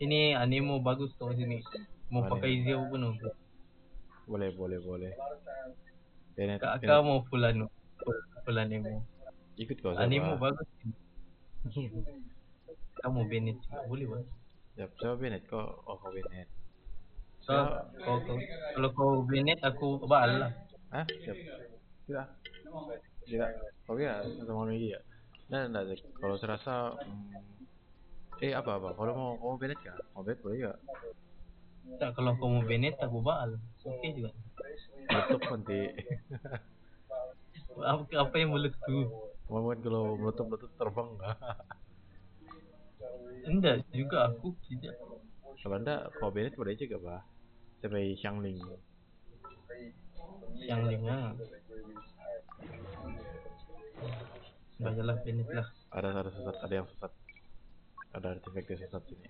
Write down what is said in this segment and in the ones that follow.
ini animo bagus tuh sini. Mau Animo. pakai Zio pun. Boleh, boleh, boleh. Bennett, Kak, Bennett, kau mau full anu, full, animo. ikut kau Animo siapa? bagus. Kamu Bennett juga boleh bang. Siapa, siapa Bennett? Kau, oh kau Bennett. So, kau, kau, kalau kau Bennett aku Baal lah. Hah? Siapa? Tidak. Tidak. Kau kira sama Migi ya? Nah, nah, kalau saya rasa hmm, eh apa apa kalau mau mau Bennett kah? Mau Bennett boleh juga. Tak, kalau kau mau Bennett aku Baal. Oke juga. Meletup nanti. Apa, apa yang meletup? Mau kan kalau meletup meletup terbang nggak? Enggak juga aku tidak. Kalau anda kalau Bennett boleh juga bah. Sampai Xiangling. Yang lima. Bacalah Bennett lah. Ada ada sesat, ada yang sesat. Ada artefak sesat sini.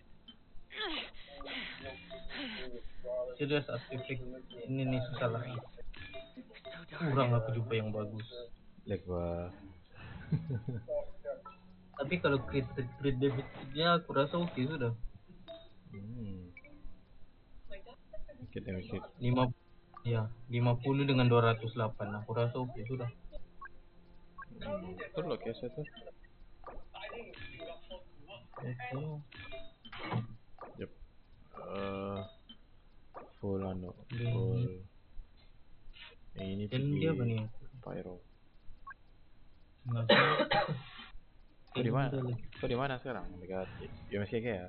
Serius artefak ini nih susah lah. Kurang aku jumpa yang bagus. Bah. Tapi kalau crit crit damage dia aku rasa oke sudah. Hmm. Demi dikit. Lima ya 50 dengan 208 aku rasa oke sudah. Hmm. Guys itu. Oke. Yep. Uh, full Hmm. full. Yang ini dia apa nih? Pyro. Kau di mana? Kau di mana sekarang? Dekat UMSKK ya?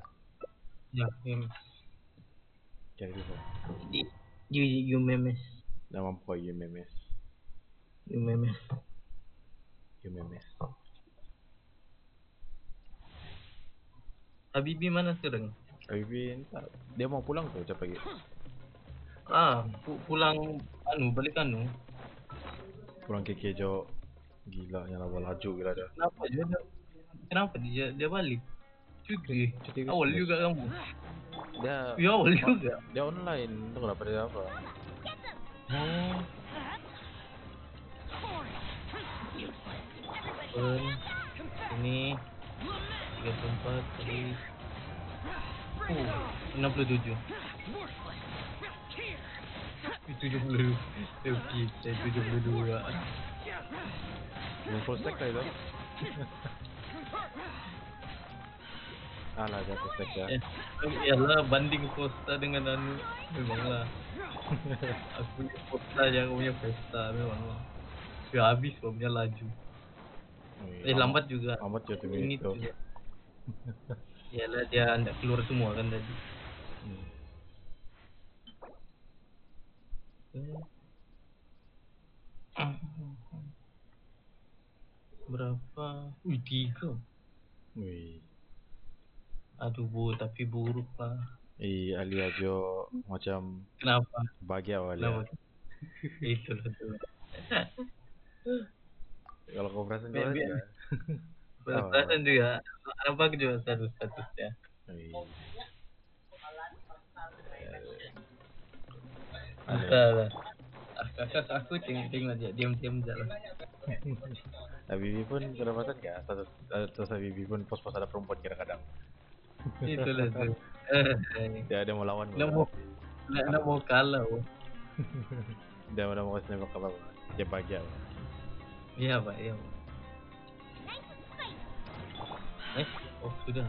Ya, em, Cari dulu. di memes, Nama apa UMMS? you memes. Habibi mana sekarang? Habibin, dia mau pulang tuh cepat lagi. Ah, pu pulang anu balik anu. Pulang ke Kejo. Gila, nyala laju gila dia. Kenapa dia kenapa dia dia balik? Cuti. Cuti Awal juga kamu. Dia Ya awal juga. dia online, tuh kenapa dia apa? Oh. Pen. Ini 34 kali Oh, 67 70 Oke, saya 72 Belum full stack lah itu. Alah, dia full stack ya. Eh, Yalah banding Costa dengan anu. Memanglah Aku punya Costa yang punya Vesta Memanglah Ya habis punya laju. Wih, Eh lambat juga. Lambat ya Ini itu. Tuh Yalah dia anda keluar semua kan tadi Hmm. Berapa? Wih tiga Wih. Aduh bu tapi buruk lah Eh, Ali Ajo macam Kenapa? bahagia Kenapa? ya. Itu lah tuh Kalau kau perasan Biar- kau ya. Perasaan juga Apa juga status-statusnya Wih. Bisa lah Kakak aku tengok aja diam-diam aja lah Habibi pun kedapatan gak? Status, status Habibi pun pos-pos ada perempuan kadang-kadang. Itu lah tuh Eh, Dia ada mau lawan. Nak mau nak mau kalah bu. Dia ada mau kasih nembak apa? Dia bahagia. Iya pak iya pak Eh? Oh sudah.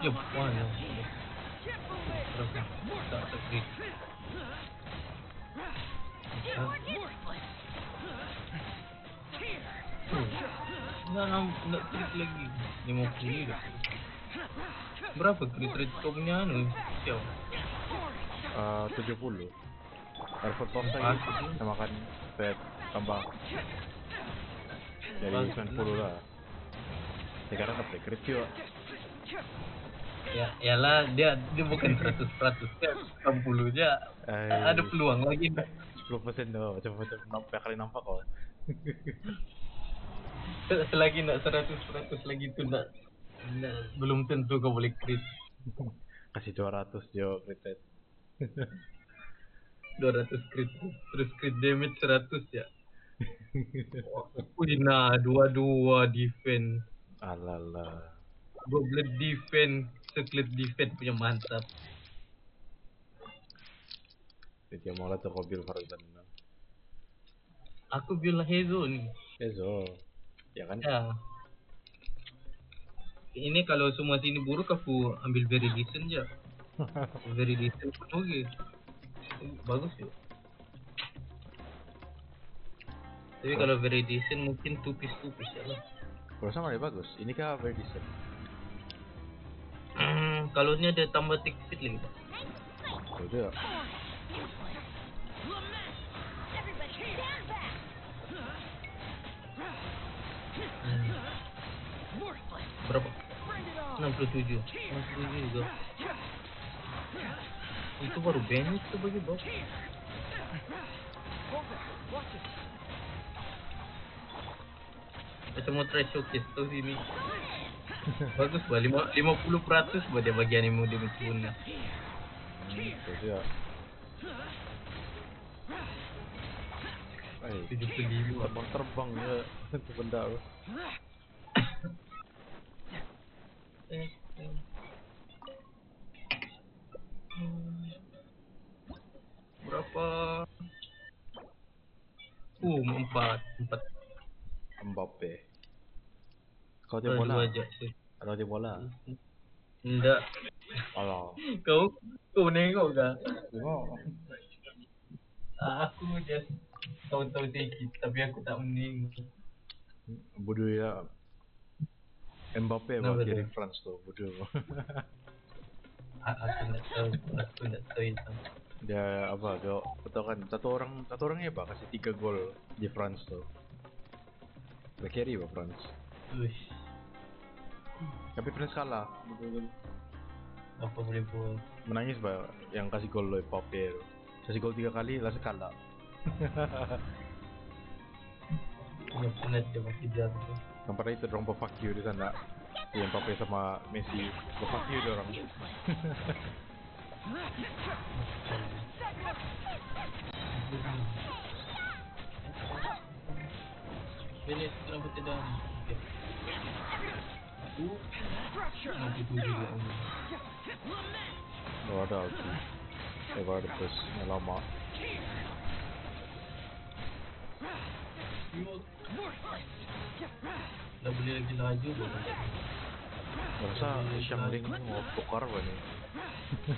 Yup Wah ya. Berapa Tak klik Enggak enggak klik lagi. 50 dah. Berapa klik rate kau punya anu Siapa Uh, 70. Airport Bagus lagi kita makan pet tambah Bagus 90 lah. Sekarang dapat crit juga. Ya, yalah dia dia bukan 100 100 dia 60 aja. Eh. Ada peluang lagi. 10 persen tuh, macam macam nampak kali nampak kau. Selagi nak 100 100 lagi tu nak, nak belum tentu kau boleh crit. Kasih 200 jo crit rate. 200 crit terus crit damage 100 ya. Wih nah dua-dua defense. Alala. Goblet defense, secret defense punya mantap. Jadi malah tuh kau bil Farzan. Aku bilang Hezo nih. Ezo. Ya kan? Ya. Ini kalau semua sini buruk aku ambil very decent aja. very decent pun oke. Bagus ya. Tapi kalau very decent mungkin tupis-tupis ya lah. Kalau sama dia bagus. Ini kah very decent. Hmm, kalau ini ada tambah tick speed lagi. Kalau dia Hmm. Berapa? 67 67 juga Itu baru Bennett tuh bagi bos Mau try showcase tuh sini Bagus bah, lima- 50% buat dia mau dia punya hmm, kalau dia. Eh, 75 terbang-terbang ya itu benda. Hmm. Berapa? Uh, empat, empat. Mbappe. Kau Dua bola. aja sih. Kalau dia bola. Enggak. Alah. Kau, kau nengok gak? Tengok. Aku just tahu-tahu sedikit, tapi aku tak menengok. Bodoh ya. Mbappe Kenapa bagi tu? reference tu. Bodoh. Aku nak tahu, aku nak tahu itu. dia apa dia betul kan satu orang satu orang ya pak kasih tiga gol di France tuh Carry pak France Uish, tapi France kalah. Betul apa boleh buat? menangis pak. Yang kasih gol lo Mbappe tu. kasih gol tiga kali langsung kalah. Punya dia masih jatuh. Sampai itu orang fuck you di sana. Yang Mbappe sama Messi. Fuck you dia juga. Baru ada ulti Eh baru ada terus yang lama. Dah boleh lagi laju rasa Xiangling mau tukar apa nih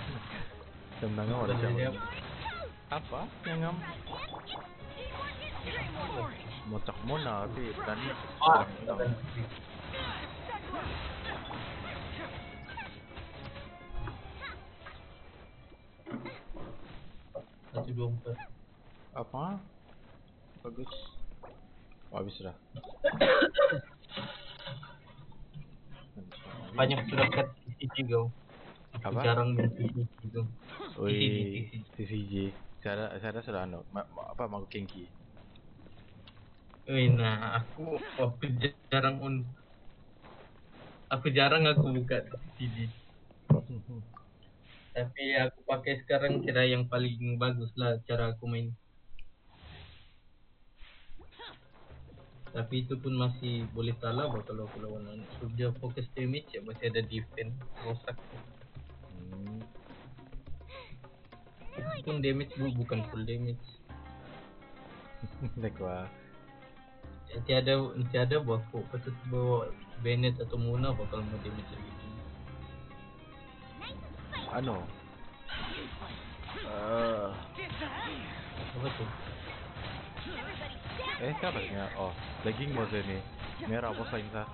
Sebenarnya ada Xiangling Apa? Yang ngam Mau cak Mona tapi tadi Ah, satu dua empat. Apa? Bagus oh, Habis dah Banyak sudah cut TCG kau. Apa? Jarang main TCG tu. Oi, TCG Saya ada, saya ada sudah anu ma, ma, Apa mau Kenki Nah aku aku jarang on. Aku jarang aku buka TCG. Tapi aku pakai sekarang kira yang paling bagus lah cara aku main. Tapi itu pun masih boleh kalah bah kalau aku lawan dia fokus damage ya masih ada defense rosak. hmm. Itu pun damage bu bukan full damage. Wah Nanti ada nanti ada bah aku patut bawa Bennett atau Muna bakal mau damage lagi. Anu uh, Apa tu? Eh siapa punya Oh Legging bos ini Merah bos lain sah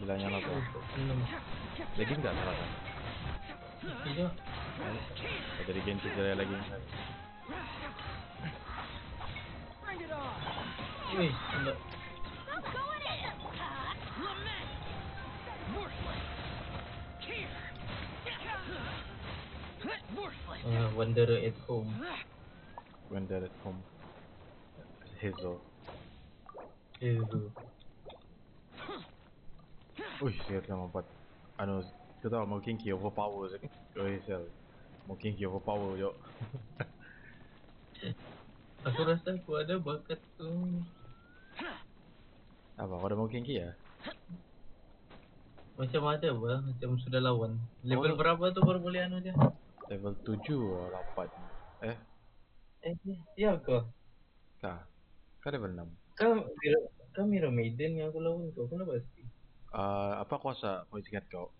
Bilangnya apa Enam. Legging tak salah kan Tidak. Oh, Jadi Genki jadi legging Wih, enggak. Uh, Wanderer at home. When they're at home. Hazel Itu. Uy, sihat sama empat Anu Kita tahu mau Kinky overpower sih Oh Hazel Mau Kinky overpower yo Aku rasa aku ada bakat tu. Apa kau ada mau Kinky ya Macam ada bah, macam sudah lawan. Level Oh. berapa tuh baru boleh anu dia? Level 7 atau 8. Eh, Eh, ya kau. kah? Kah level 6. Kau kau Mira Maiden yang aku lawan kau, kenapa pasti? Uh, apa kuasa kau ingat kau?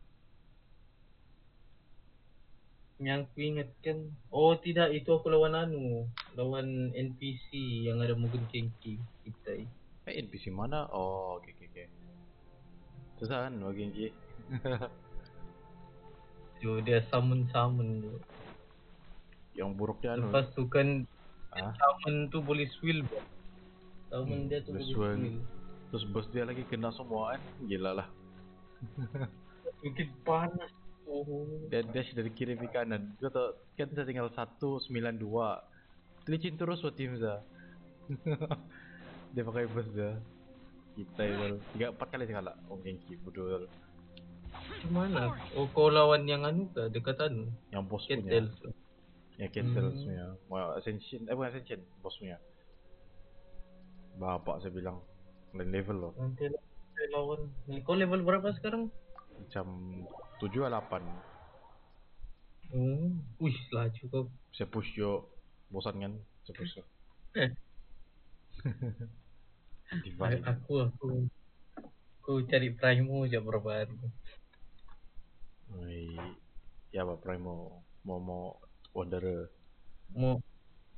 Yang ku ingat kan, oh tidak itu aku lawan anu, lawan NPC yang ada Mugen Cengki kita. Eh, NPC mana? Oh, oke oke oke. Susah kan bagi Genji? Jo dia summon summon tu. Yang buruknya anu. Lepas tu kan Ah, summon tu boleh swill. Summon Hmm, dia tu boleh swill. swill. terus bos dia lagi kena semua kan? Gila lah. Mungkin panas. Oh. Dia dash dari kiri ke kanan. Kau tahu kan saya tinggal 192. Licin terus buat tim saya. dia pakai bus dia. Kita itu tiga empat kali sekala. Om Genki bodoh. Mana? Oh kau lawan yang anu ke dekat anu? Yang bos punya. Ya cancel Hmm. semuanya. Mau ascension, eh bukan ascension, bos punya. Bapak saya bilang lain level loh. Nanti lawan. Kau level berapa sekarang? Macam 7 atau 8. Oh, wih laju kau. Saya push yo bosan kan? Saya push yo. Eh, Divide. aku aku aku cari Primo aja berapa hari. Ya Pak Primo mau mau Wanderer. Mau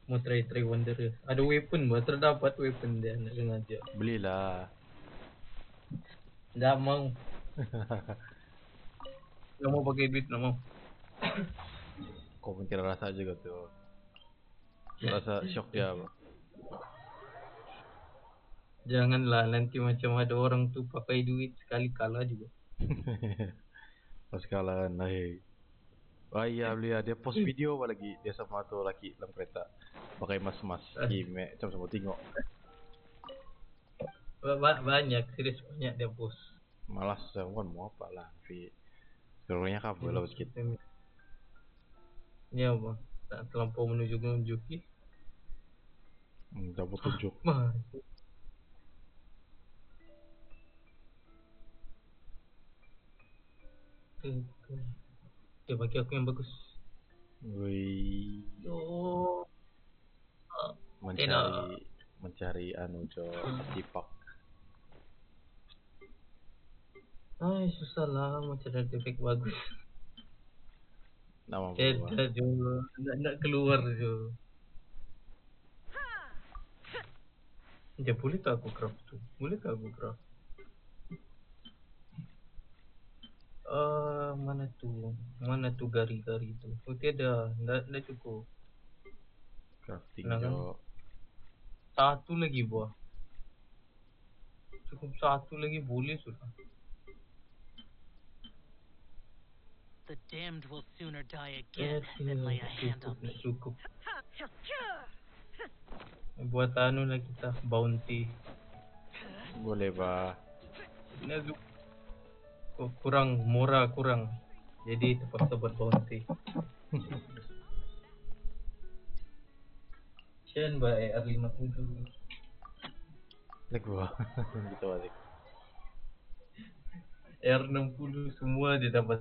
mau try try Wanderer. Ada weapon bah, terdapat weapon dia nak sengaja. Belilah. Tak mau. Tak mau pakai duit, tak mau. Pun kira rasa juga tuh. Rasa shock dia. Pak. Janganlah nanti macam ada orang tu pakai duit sekali kalah juga. Pas kalah naik. Wah iya beli dia post video apa lagi dia sama tu laki dalam kereta pakai mas-mas game macam sama tengok Ba- ba- banyak, serius banyak dia post. Malas saya kan mau apa lah tapi seluruhnya kabel lah sikit Ya apa? Tak terlampau menunjuk-nunjuki. hmm, dapat tunjuk tu. Dia bagi aku yang bagus. Wih Oh. Ah, mencari mencari anu jo tipak Ay, susah lah macam ada efek bagus. nama Kita jo, nak, keluar jo. Ya boleh tak aku craft tu? Boleh tak aku craft? Ah, mana tu? Mana tu gari-gari tu? Oh tiada, dah, dah cukup. crafting jo Satu lagi buah. Cukup satu lagi boleh sudah. The damned will sooner die again than lay a hand on me. cukup. Buat anu lah kita, bounty. boleh ba Nazu. Ku- Kurang, murah kurang. Jadi terpaksa buat bounty. Sian ba eh, R50 lag gua gitu balik R60 semua dia dapat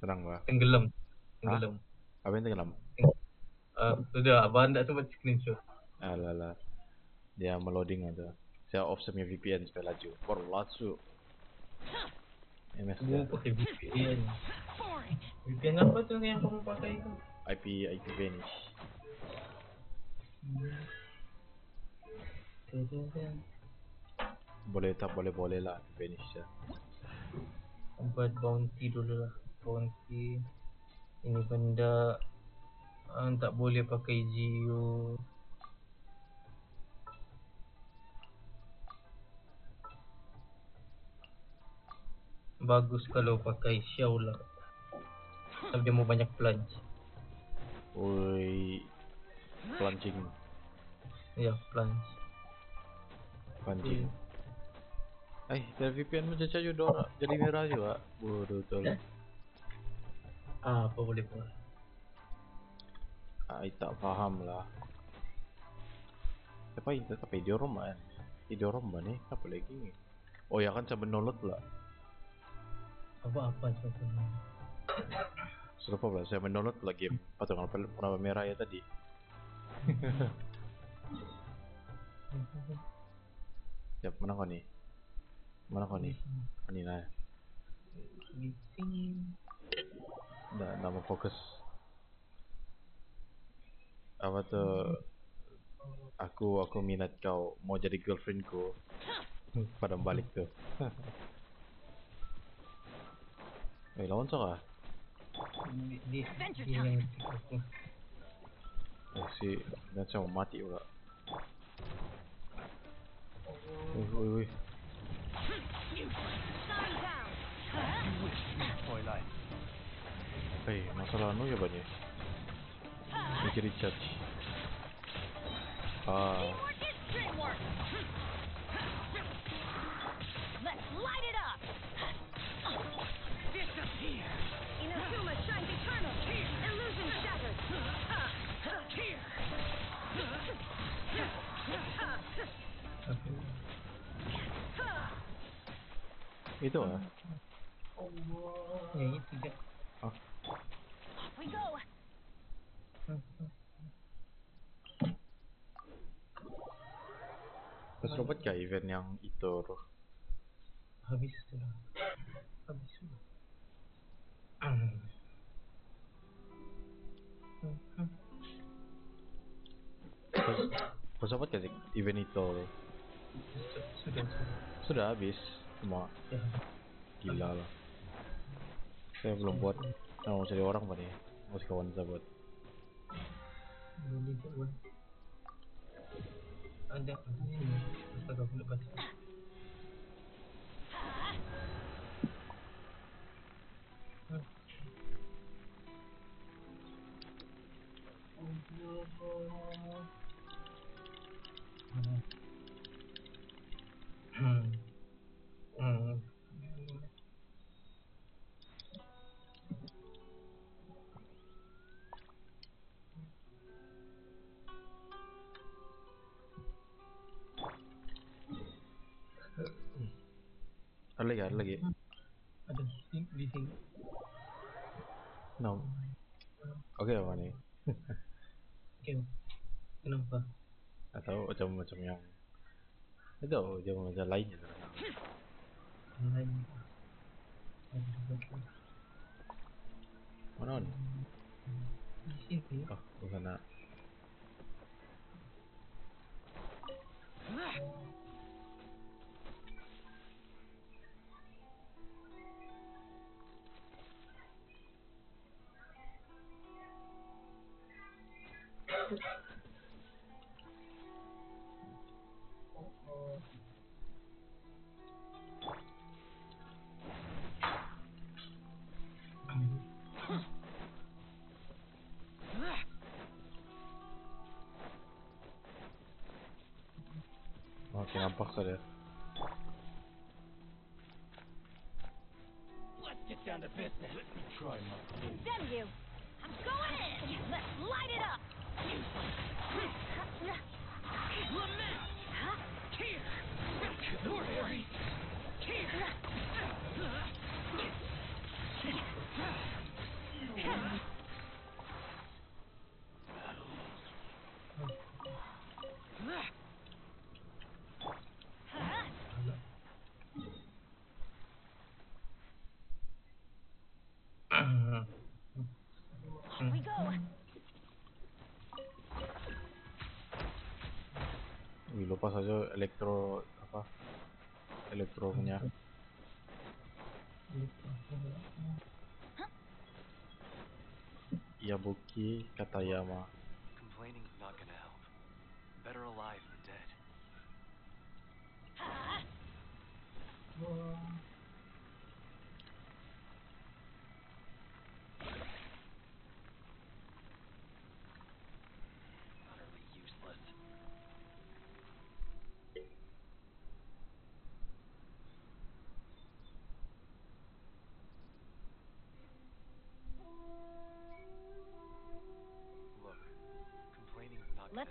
tenang ba tenggelam. Tenggelam. apa yang tenggelam Ah, sudah, abang tak sempat screenshot. alah lah dia meloading ada saya off semua VPN supaya laju langsung MS dia pakai VPN. VPN apa tu yang kamu pakai tu? IP IP vanish boleh tak boleh boleh lah vanish ya Buat bounty dulu lah. Bounty. Ini benda ah, tak boleh pakai Geo. Bagus kalau pakai Xiao lah. Sebab dia mau banyak plunge. Woi plunging Ya, plunge. plunging Eh, dari VPN macam cayu dora jadi merah juga. Bodoh betul. Ah, apa boleh buat? Ah, I tak faham lah. Apa itu? Apa idiorom kan? Idiorom ba ni? Apa lagi ni? Oh ya kan saya menolak pula. Apa-apa coba. Sudah apa pula? Saya pula game patungan purnama merah ya tadi. Siap, mana kau nih? Mana kau nih? Ini nah. Nggak, nggak mau fokus. Apa tuh? Aku, aku minat kau mau jadi girlfriendku. Pada balik tuh. Eh, lawan ah? Di. Eh, si, nanti saya mau mati pula. Wih, wih, wih. Hei, masalah anu ya banyak. Mikir. Ah, Let's light it up! Disappear. Inazuma shines eternal! Illusion shattered! Tapi, itu ah. ya itu dia. Ah, Off we go! Terus dapat gak event yang itu? Habis sudah. Habis sudah. Terus dapat gak sih event itu? Sudah, sudah. Habis semua. Ya. Gila lah. Saya belum buat. Nah, mau cari orang apa nih? Masih kawan saya buat. Belum dibuat. Ada di sini. Astaga, aku lupa. Hmm. Lagi, ada lagi. Ada di, sini. No. Oke apa nih? Oke. Kenapa? Atau macam-macam yang itu macam-macam lainnya Oke, Saja elektro apa? Elektro punya. Yabuki Katayama. Complaining is not gonna help. Better alive than dead.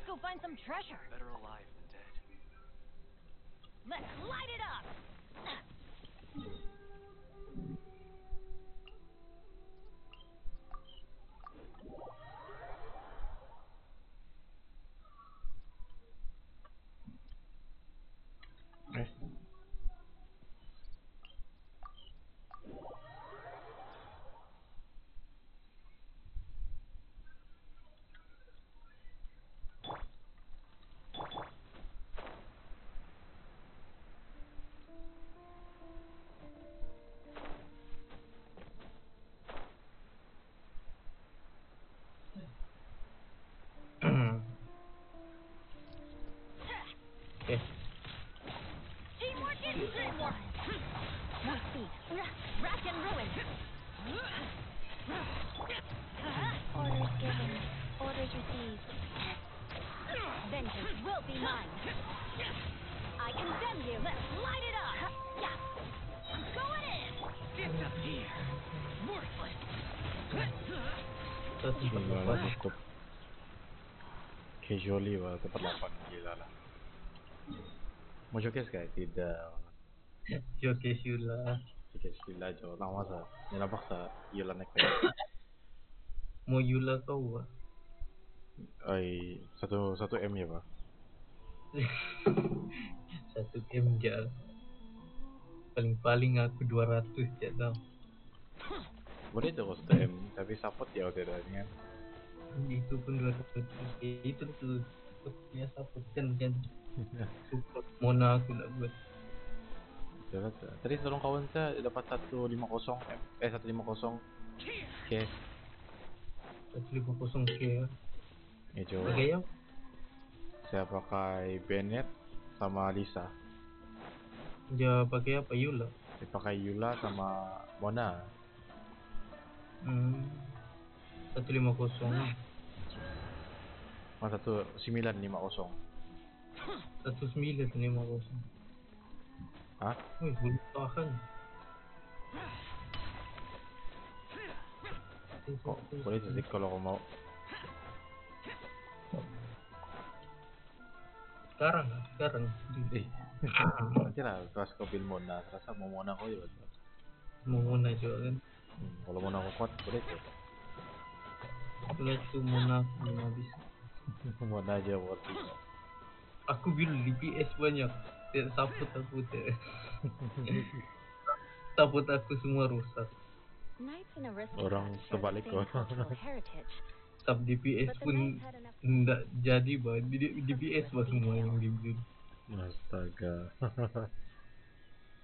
Go find some treasure! Better alive than dead. Let's light it up! Lah Tempat 8 Gila lah Mau showcase guys? Tidak Showcase you lah. Showcase gila jo Lama sa Yan napaksa Yula naik Mau Yula kau ah. Ay Satu Satu M ya pak Satu M je. Paling-paling aku 200 je tau. Boleh tu kalau 1 M Tapi support ya itu kan Itu pun 200. Eh, itu tu. Punya support kan. Support Mona aku nak buat. Tadi tolong kawan saya dapat 150 M Eh 150 Cash 150 k Ya jo Pakai yang Saya pakai Bennett Sama Lisa dia pakai apa Yula? Saya pakai Yula sama Mona Hmm. 150. Mana satu 950 Satu sembilan lima kosong. Hah? Wih, tahan. Kok boleh jadi kalau kau mau Sekarang, sekarang. Eh Nanti lah kelas kau bil Mona Rasa mau Mona kau juga. Mau Mona juga kan. hmm, Kalau Mona kau kuat boleh tuh Setelah itu Mona belum habis. Mona aja it Aku bil DPS banyak. Tidak support aku tak. support aku semua rusak. Orang terbalik kau. Sub DPS pun ndak jadi bah. DPS bah semua yang dibuild. Astaga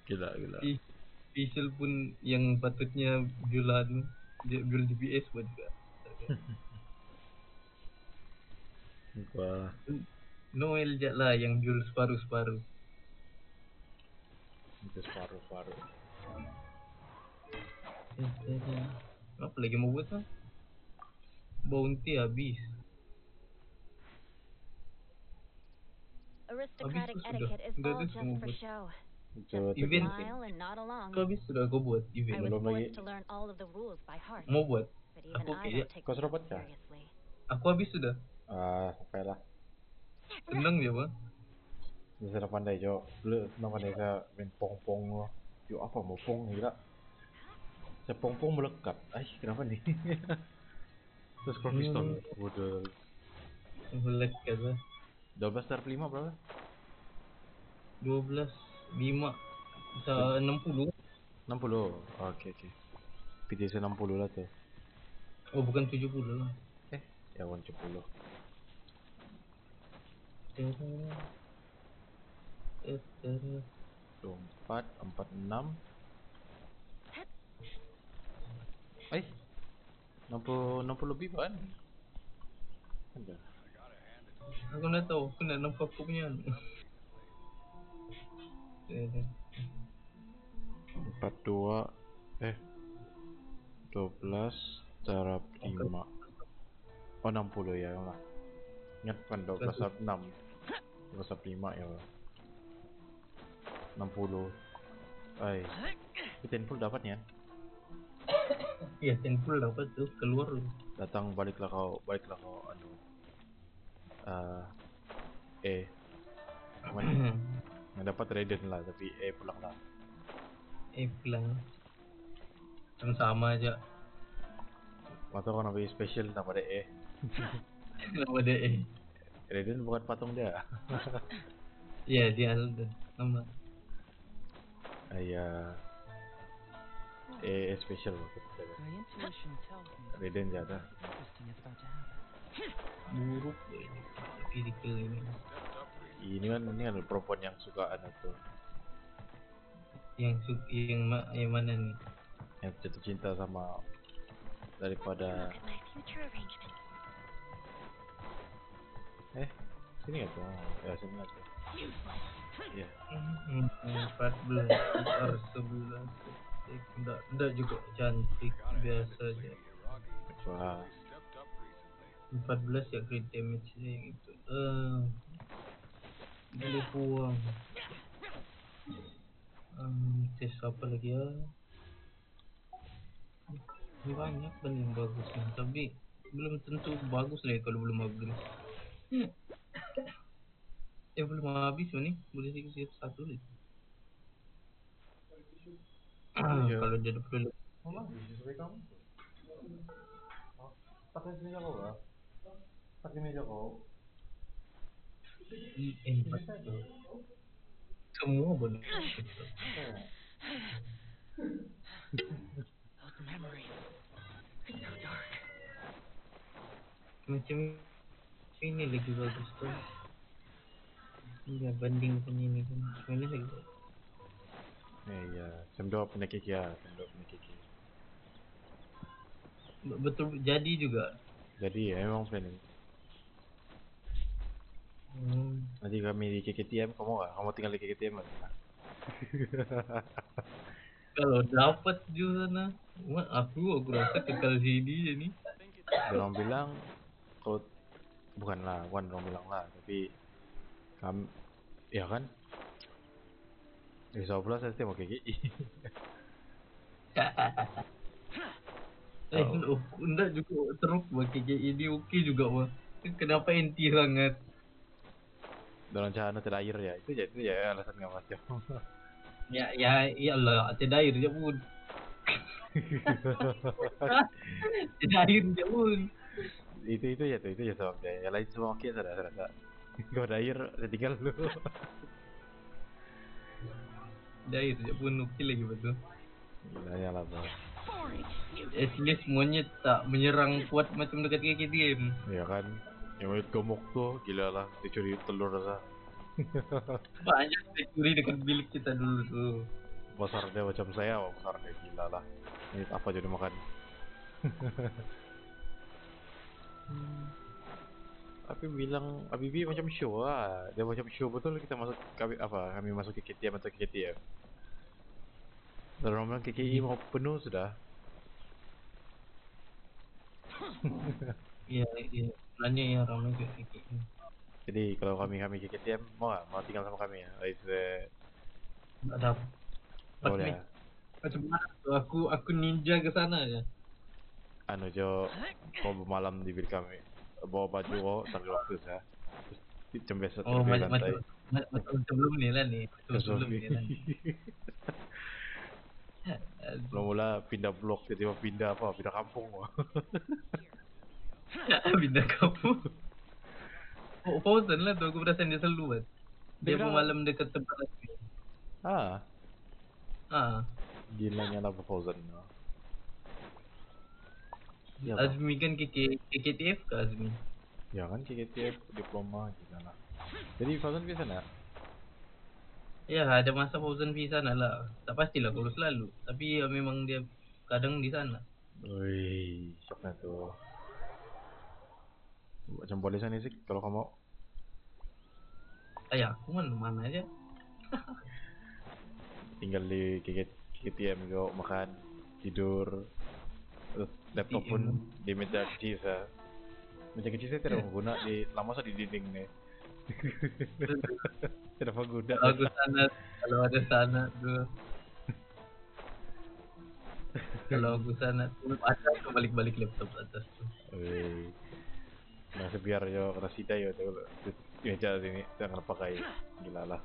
Gila gila Special pun yang patutnya build dia build DPS buat juga. Gua Noel je lah yang build separuh-separuh. Itu separuh-separuh Apa lagi mau buat? Bounty habis. aristocratic etiquette is all just semua for show. Event. Kau habis sudah kau buat event. Belum lagi. Mau buat? Aku kayak- Kau serobot seriously. Aku habis sudah. Ah, sampai lah. Senang dia bang. Bisa dah pandai jo. Dulu senang pandai saya main pong-pong lo. Yo apa mau pong gila? Saya pong-pong melekat. Ay kenapa nih? Terus kalau pistol Bodoh Black kata. 12 darab 5 berapa? 12 5 bisa 60. 60 oh, Oke oke. PTC 60 lah tuh Oh bukan 70 lah. Eh ya 170 24 46 Eh 60 60 lebih kan? Ada. Aku nak tahu, aku nak nampak aku punya. anu. Eh, eh. 42 eh 12 darab 5 oh 60 ya lah. Ingat kan 12 darab 6 12 darab 5 ya Pak. 60 ay. Full dapat ya? Ya, tenpul dapat tuh keluar lu. datang baliklah kau baliklah kau anu eh eh Cuman yang dapat Raiden lah tapi eh pulang lah. Eh pulang. Kan sama aja. Nabi special tambah ada eh Nama eh. Raiden bukan patung dia Ya, dia ada nama. Ayah eh special itu. Raiden happen. Buruk ini. Ini. ini kan ini kan perempuan yang suka anak tuh Yang su yang ma yang mana nih? yang jatuh cinta sama daripada eh sini nggak tuh ya sini Useless. Iya. Hmm, 14 per sebulan. Enggak, enggak juga cantik biasa aja. Wah. 14 ya crit damage nya gitu. Eh. Boleh buang. Um, tes apa lagi ya? Ini banyak kan yang bagus nih, tapi belum tentu bagus nih kalau belum upgrade. Eh belum habis nih, boleh sedikit satu lagi. Ah, Iya. kalau dia perlu Pakai meja kau lah. Pakai meja kau. empat semua boleh. Those memories. It's so dark. Macam ini lagi bagus tuh. Iya bandingkan ini kan, ini lagi bagus. Eh, iya. Jam dua punya kiki ya. Dua punya kiki. Be- Betul jadi juga. Jadi ya, emang planning. Hmm. Nanti kami di KKTM, kamu nggak? Kamu tinggal di KKTM kan? Kalau dapat juga sana, wah aku aku rasa kekal sini ini. Orang bilang, kalau bukan lah, bukan orang bilang lah, tapi kami, ya kan? Di sebelah saya mau KKI. Eh, Oh. enggak juga teruk buat KK ini oke juga wah. Kenapa inti sangat? Dalam cahaya tidak air ya, itu ya itu ya alasan nggak macam. Ya ya iyalah, tidak air je pun. tidak air je pun. itu itu ya tuh itu ya sebabnya. Yang lain semua oke sudah sudah. Kalau ada air, tinggal dulu. Tidak air je pun oke lagi betul. Gila ya lah bang. At least semuanya tak menyerang kuat macam dekat KKTM. Ya kan, yang mau gemuk tuh gila lah, dicuri telur rasa. Banyak yang curi dekat bilik kita dulu tuh. Besar dia macam saya, wah, besar dia gila lah. Ini apa jadi makan? Tapi bilang Abibi macam show lah. Dia macam show betul kita masuk kami apa? Kami masuk ke KTM atau KTM. Dan orang bilang KKI mau penuh sudah. Iya, iya. Sebenarnya ya ramai ke KKTM. Jadi kalau kami kami ke KTM mau nggak? Mau tinggal sama kami ya? Uh, Tak dapat. boleh. Macam mana tuh? Aku aku ninja ke sana ya. Anu jo, kau malam di bilik kami. Bawa baju kau sambil waktu saya. Cembes Oh, sambil macam macam macam sebelum ni lah ni. Macam sebelum ni lah. Mula-mula pindah blok, tiba-tiba pindah apa? Pindah kampung. Pindah kampung. Fawzan lah tu. Aku perasan dia selalu kan. Dia Dia- pun malam dekat tempat aku. ah, Ah, gilanya lah Fauzan. Ya, Pak. Azmi kan KK, KKTF ke Azmi? ya kan KKTF diploma gila lah. Jadi Fauzan biasa nak? Ya, ada masa Fauzan pergi sana lah. Tak pastilah kalau selalu. Tapi ya, memang dia kadang di sana. Wih, syoknya tuh. Macam boleh sana sih kalau kamu mau. Ayah, aku mana mana aja. tinggal di KTM go makan tidur terus laptop pun di meja kecil saya meja kecil saya tidak guna di lama saya di dinding nih tidak guna Kalau aku sana, kalau ada sana tuh. kalau aku sana tuh ada balik-balik laptop atas tuh. Wih. nah biar yo rasida yo tuh di meja sini jangan pakai gila lah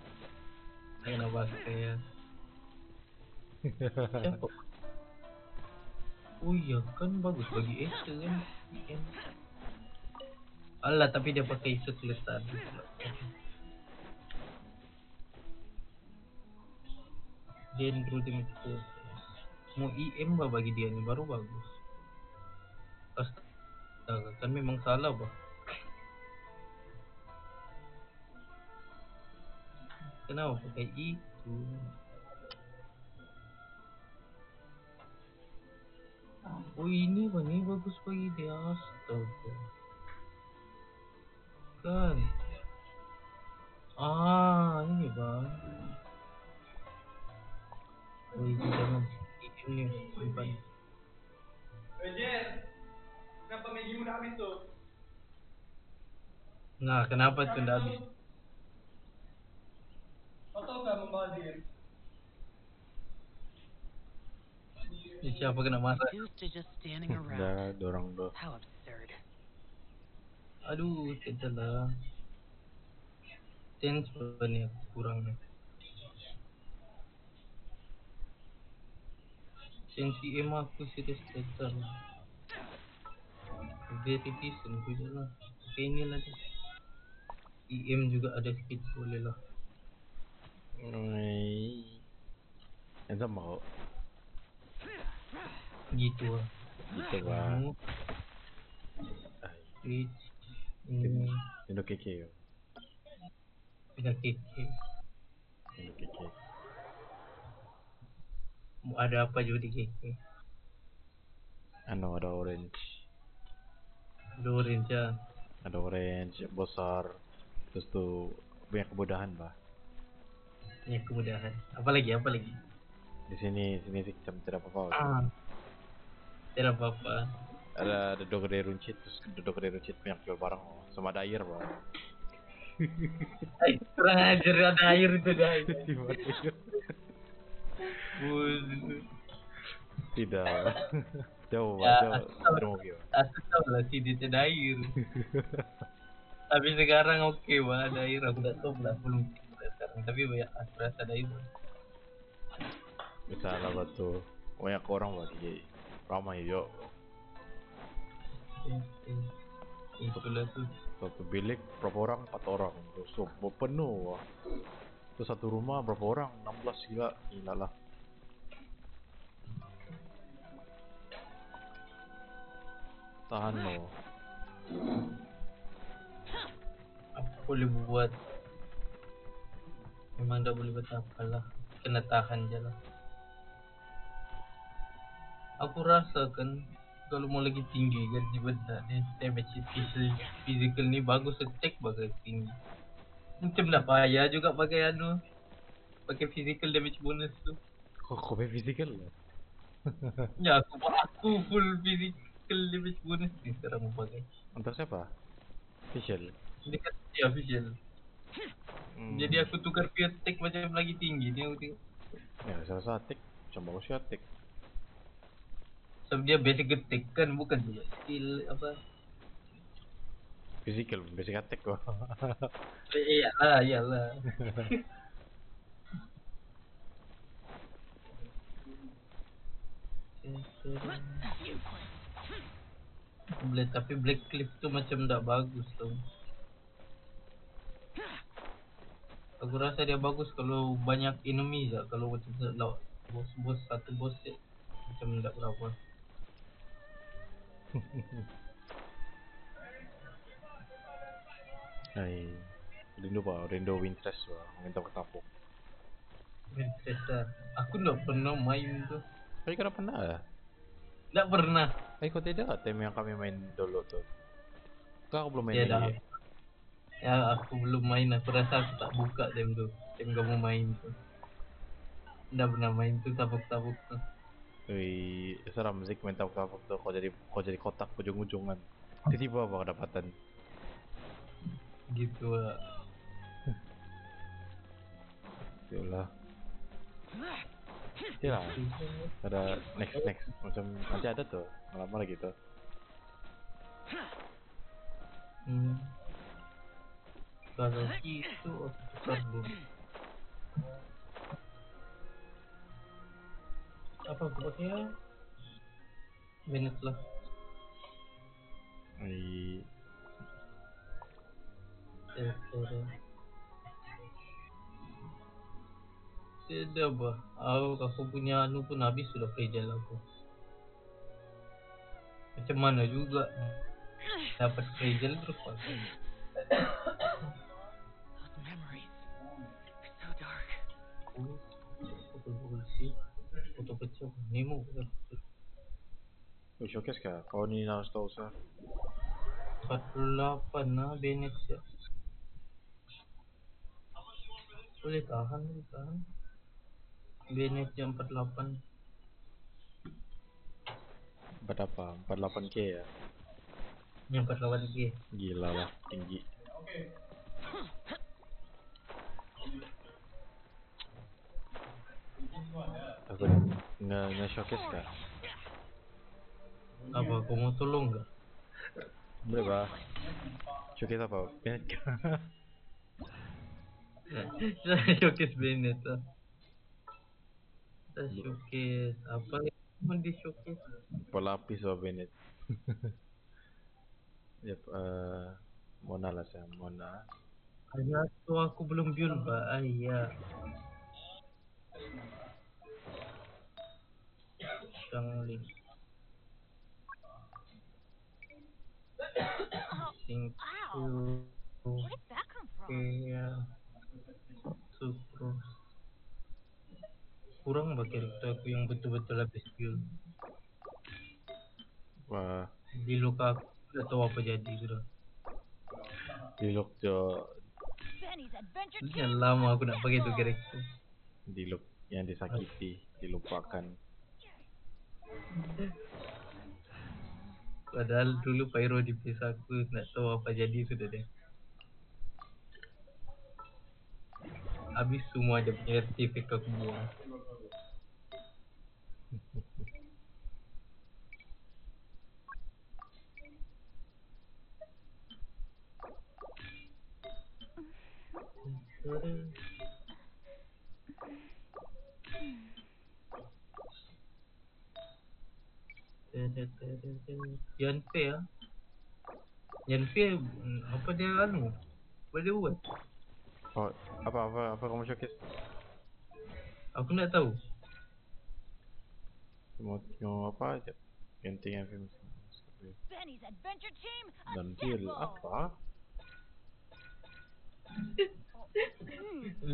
Kenapa saya? Siapa? Oh iya kan bagus bagi Acer kan. Kan. Alah tapi dia pakai setlist tadi. Dia ultimate force. Mau IM bah bagi dia ni baru bagus. Astaga kan memang salah bah. Kenapa pakai itu? Oh ini bang, ini bagus bagi dia astaga. Kan. Ah, ini bang. Oh, ini jangan ini simpan. Kenapa Maggie udah habis tuh? Nah, kenapa tuh nggak habis? Gak membazir? Ini siapa kena marah? Udah dorong do. Aduh, tidak lah. Banyak kurang nih. Sensi em aku serius. Very decent juga lah. Oke ini lah deh. IM juga ada sedikit boleh lah. Sama kok. Gitu. Gitu. Kamu Twitch ini Indo keke yo. pindah keke. Indo keke. Mau ada apa juga di keke? Ano ada orange. Dorin ya. Ada orange besar. Terus tuh banyak kemudahan bah. Ya kemudahan. Apa lagi? Apa lagi? Di sini sini tidak apa-apa. Ah. Tidak apa-apa. Ada ada dog gede runcit terus dog gede runcit banyak jual barang sama ada air. Ay, kurang ajar ada air itu guys. Tidak. Jauh Ya, jauh. asal- tahu lah sih dia ada air. Tapi sekarang oke bah ada air. Aku tak tahu lah belum. Tapi banyak aku rasa ada air. Misalnya batu banyak orang bah di ramai yo. Itulah tuh. Satu bilik berapa orang? Empat orang. Terus so, penuh. Wah. Terus satu rumah berapa orang? 16 gila. Gila lah. Tahan lo. Apa boleh buat? Memang tak boleh apa lah. Kena tahan je lah. Aku rasa kan kalau mau lagi tinggi kan tiba-tiba ni damage physical, physical ni bagus attack bagai tinggi. Macam dah payah juga pakai anu. Pakai physical damage bonus tu. Kok kok main physical lah? Ya aku aku full physical damage bonus ni sekarang pakai. Untuk siapa? Official. Dekat dia official. Hmm. Jadi aku tukar pure attack macam lagi tinggi ni aku tengok. Ya, salah satu attack. Macam bagus ya attack. Sebab dia basic attack kan bukan dia skill apa. Physical, basic attack kok. Iyalah, iyalah. Black tapi Black Cliff tu macam tak bagus tau. Aku rasa dia bagus kalau banyak enemy je. Kalau macam bos-bos satu bos je macam tak berapa. Hai. Rindu pak, rindu Wintress pak. Minta ketapuk. Interest lah. Aku tak pernah main tu. Tapi kau dah pernah lah. Tak pernah. Eh kau tidak time yang kami main dulu tu. Kau belum main lagi. Ya aku belum main aku rasa aku tak buka time tu. Time kamu main tu. Dah pernah main tu tabuk-tabuk tu. Wih, seram musik main tapuk-tapuk tu. Kau jadi kau jadi kotak ujung-ujungan. Tiba-tiba apa kedapatan. Gitu lah. Itulah. Itulah. Ada next next macam nanti ada tuh. Lama lagi tuh. Hmm. Kalau tukar dulu. Apa aku pakai ya? Minus lah. Wih, Terus Tidak bah. Aku, aku punya anu pun habis sudah fragile aku. Macam mana juga dapat fragile terus. Foto kecil, Nemo. Wih, showcase kah? Kau ni harus tahu sah. 48 lah Bennett ya. Boleh tahan, boleh tahan. Jam 48. Berapa? 48k ya? Yang 48 G. Gila lah, tinggi. Aku nge nge showcase kah? Apa kau mau tolong enggak? Boleh bah. Showcase apa? Bennett? Saya showcase Bennett lah. Kita showcase apa yang di showcase? Pelapis lah Bennett. Yep, uh, Mona lah saya, Mona. Ayah tu aku belum build pak ayah. Shangli. Sing from? Kaya Sucrose Kurang karakter aku yang betul-betul habis build Wah, Di luka tahu apa jadi sudah di Dah Team. lama aku nak pakai tu karakter di look yang disakiti, dilupakan. Padahal dulu Pyro di PS aku nak tahu apa jadi sudah deh. Habis semua dia punya artifact aku buang Yanfe ah. Yanfe mm, apa dia anu? Apa dia buat? Oh, apa apa apa kamu showcase? Aku nak tahu. Mau mau apa aja? Genting yang film. Benny's Adventure Team. Dan deal Assemble. apa?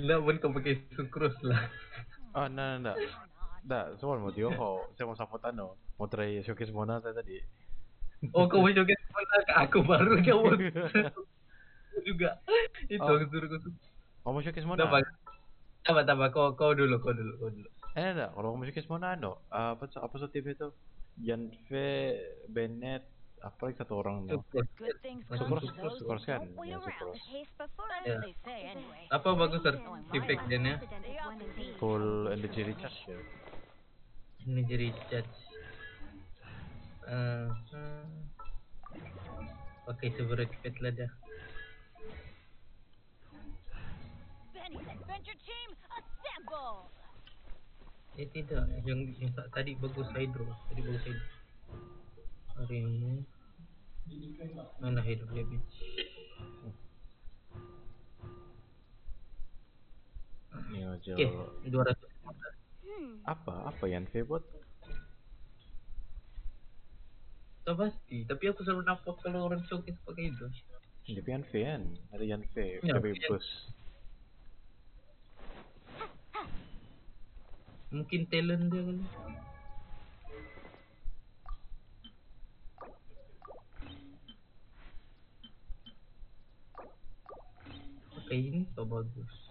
Nak pun kau pakai sucrose lah. Ah, nah, nah, nah. Dah, soal mau dia kau, saya mau support anu, mau try showcase Mona saya tadi. Oh mau joget mana ke aku baru kau mau juga. Itu Oh. aku suruh. Kau mau showcase Mona? apa. Apa, apa. Kau, kau dulu, kau dulu, kau dulu. Eh, enggak, kalau kamu showcase Mona anu, ah, apa apa so TV itu? Janve, Bennett, apa lagi satu orang tuh? Those terus who kan? Ya, Ya. Apa bagus artifact dia ni? Full energy recharge ya. Ini jadi Benny's Adventure Team. Assemble. Eh tidak, yang, yang tak- tadi bagus hydro. Tadi bagus hydro. Hari ini. Mana hydro damage? Ini aja. Okay, 200. Hmm. Apa? Apa yang V Tak pasti, tapi aku selalu nampak kalau orang showcase pakai itu. Tapi yang V kan? Ada yang V, Ya, tapi V. bus. Mungkin talent dia kali. Pakai ini so bagus.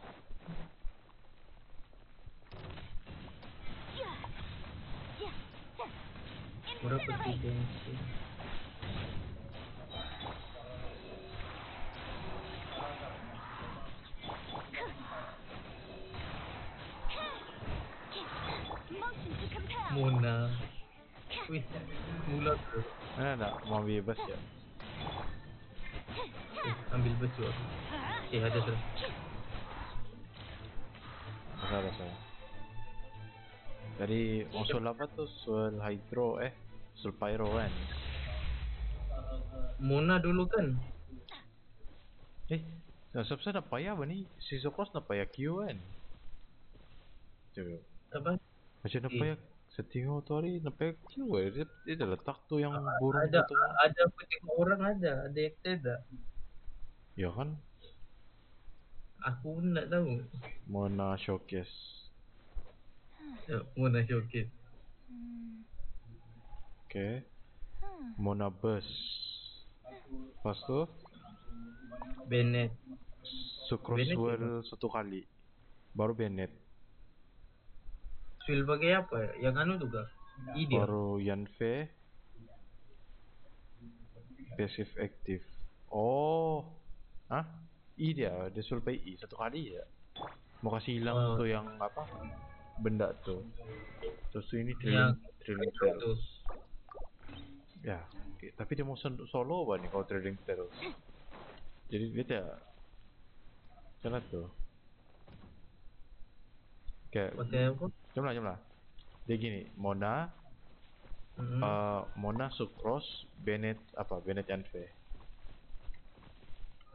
Berapa sih. Mona. Wih, mula. Mana nak mau ambil bus ya? Eh, ambil baju aku. Eh, ada. Masa ada saya. Dari usul apa tuh? Usul hydro eh, usul pyro kan? Mona dulu kan? Eh, saya nak payah apa ni? Si nak payah Q kan? Coba. Apa? Macam nak Eh. payah setengah tu hari nak payah Q eh. Dah letak tu yang burung Ada, tu. ada tengok orang ada. Ada yang tidak. Ya kan? Aku pun nak tahu. Mona showcase. Mona showcase. Hmm. Okay. Hmm. Mona bus. Lepas tu Bennett. World satu kali. Baru Bennett. Swill pakai apa ya? Yang anu tuh kah? Ide. Baru Yanfe. Passive active. Oh. Hah? I dia, dia suruh pay I satu kali ya. Mau kasih hilang Oh. tuh yang apa? Benda tuh. Terus ini drilling terus. Ya, oke. tapi dia mau solo apa nih kalau drilling terus. Jadi dia tidak Jalan tuh. Kayak Pakai apa? jom lah, jom lah. Dia gini, Mona, Hmm. eh, Mona Sucrose, Bennett apa? Bennett Yanfe.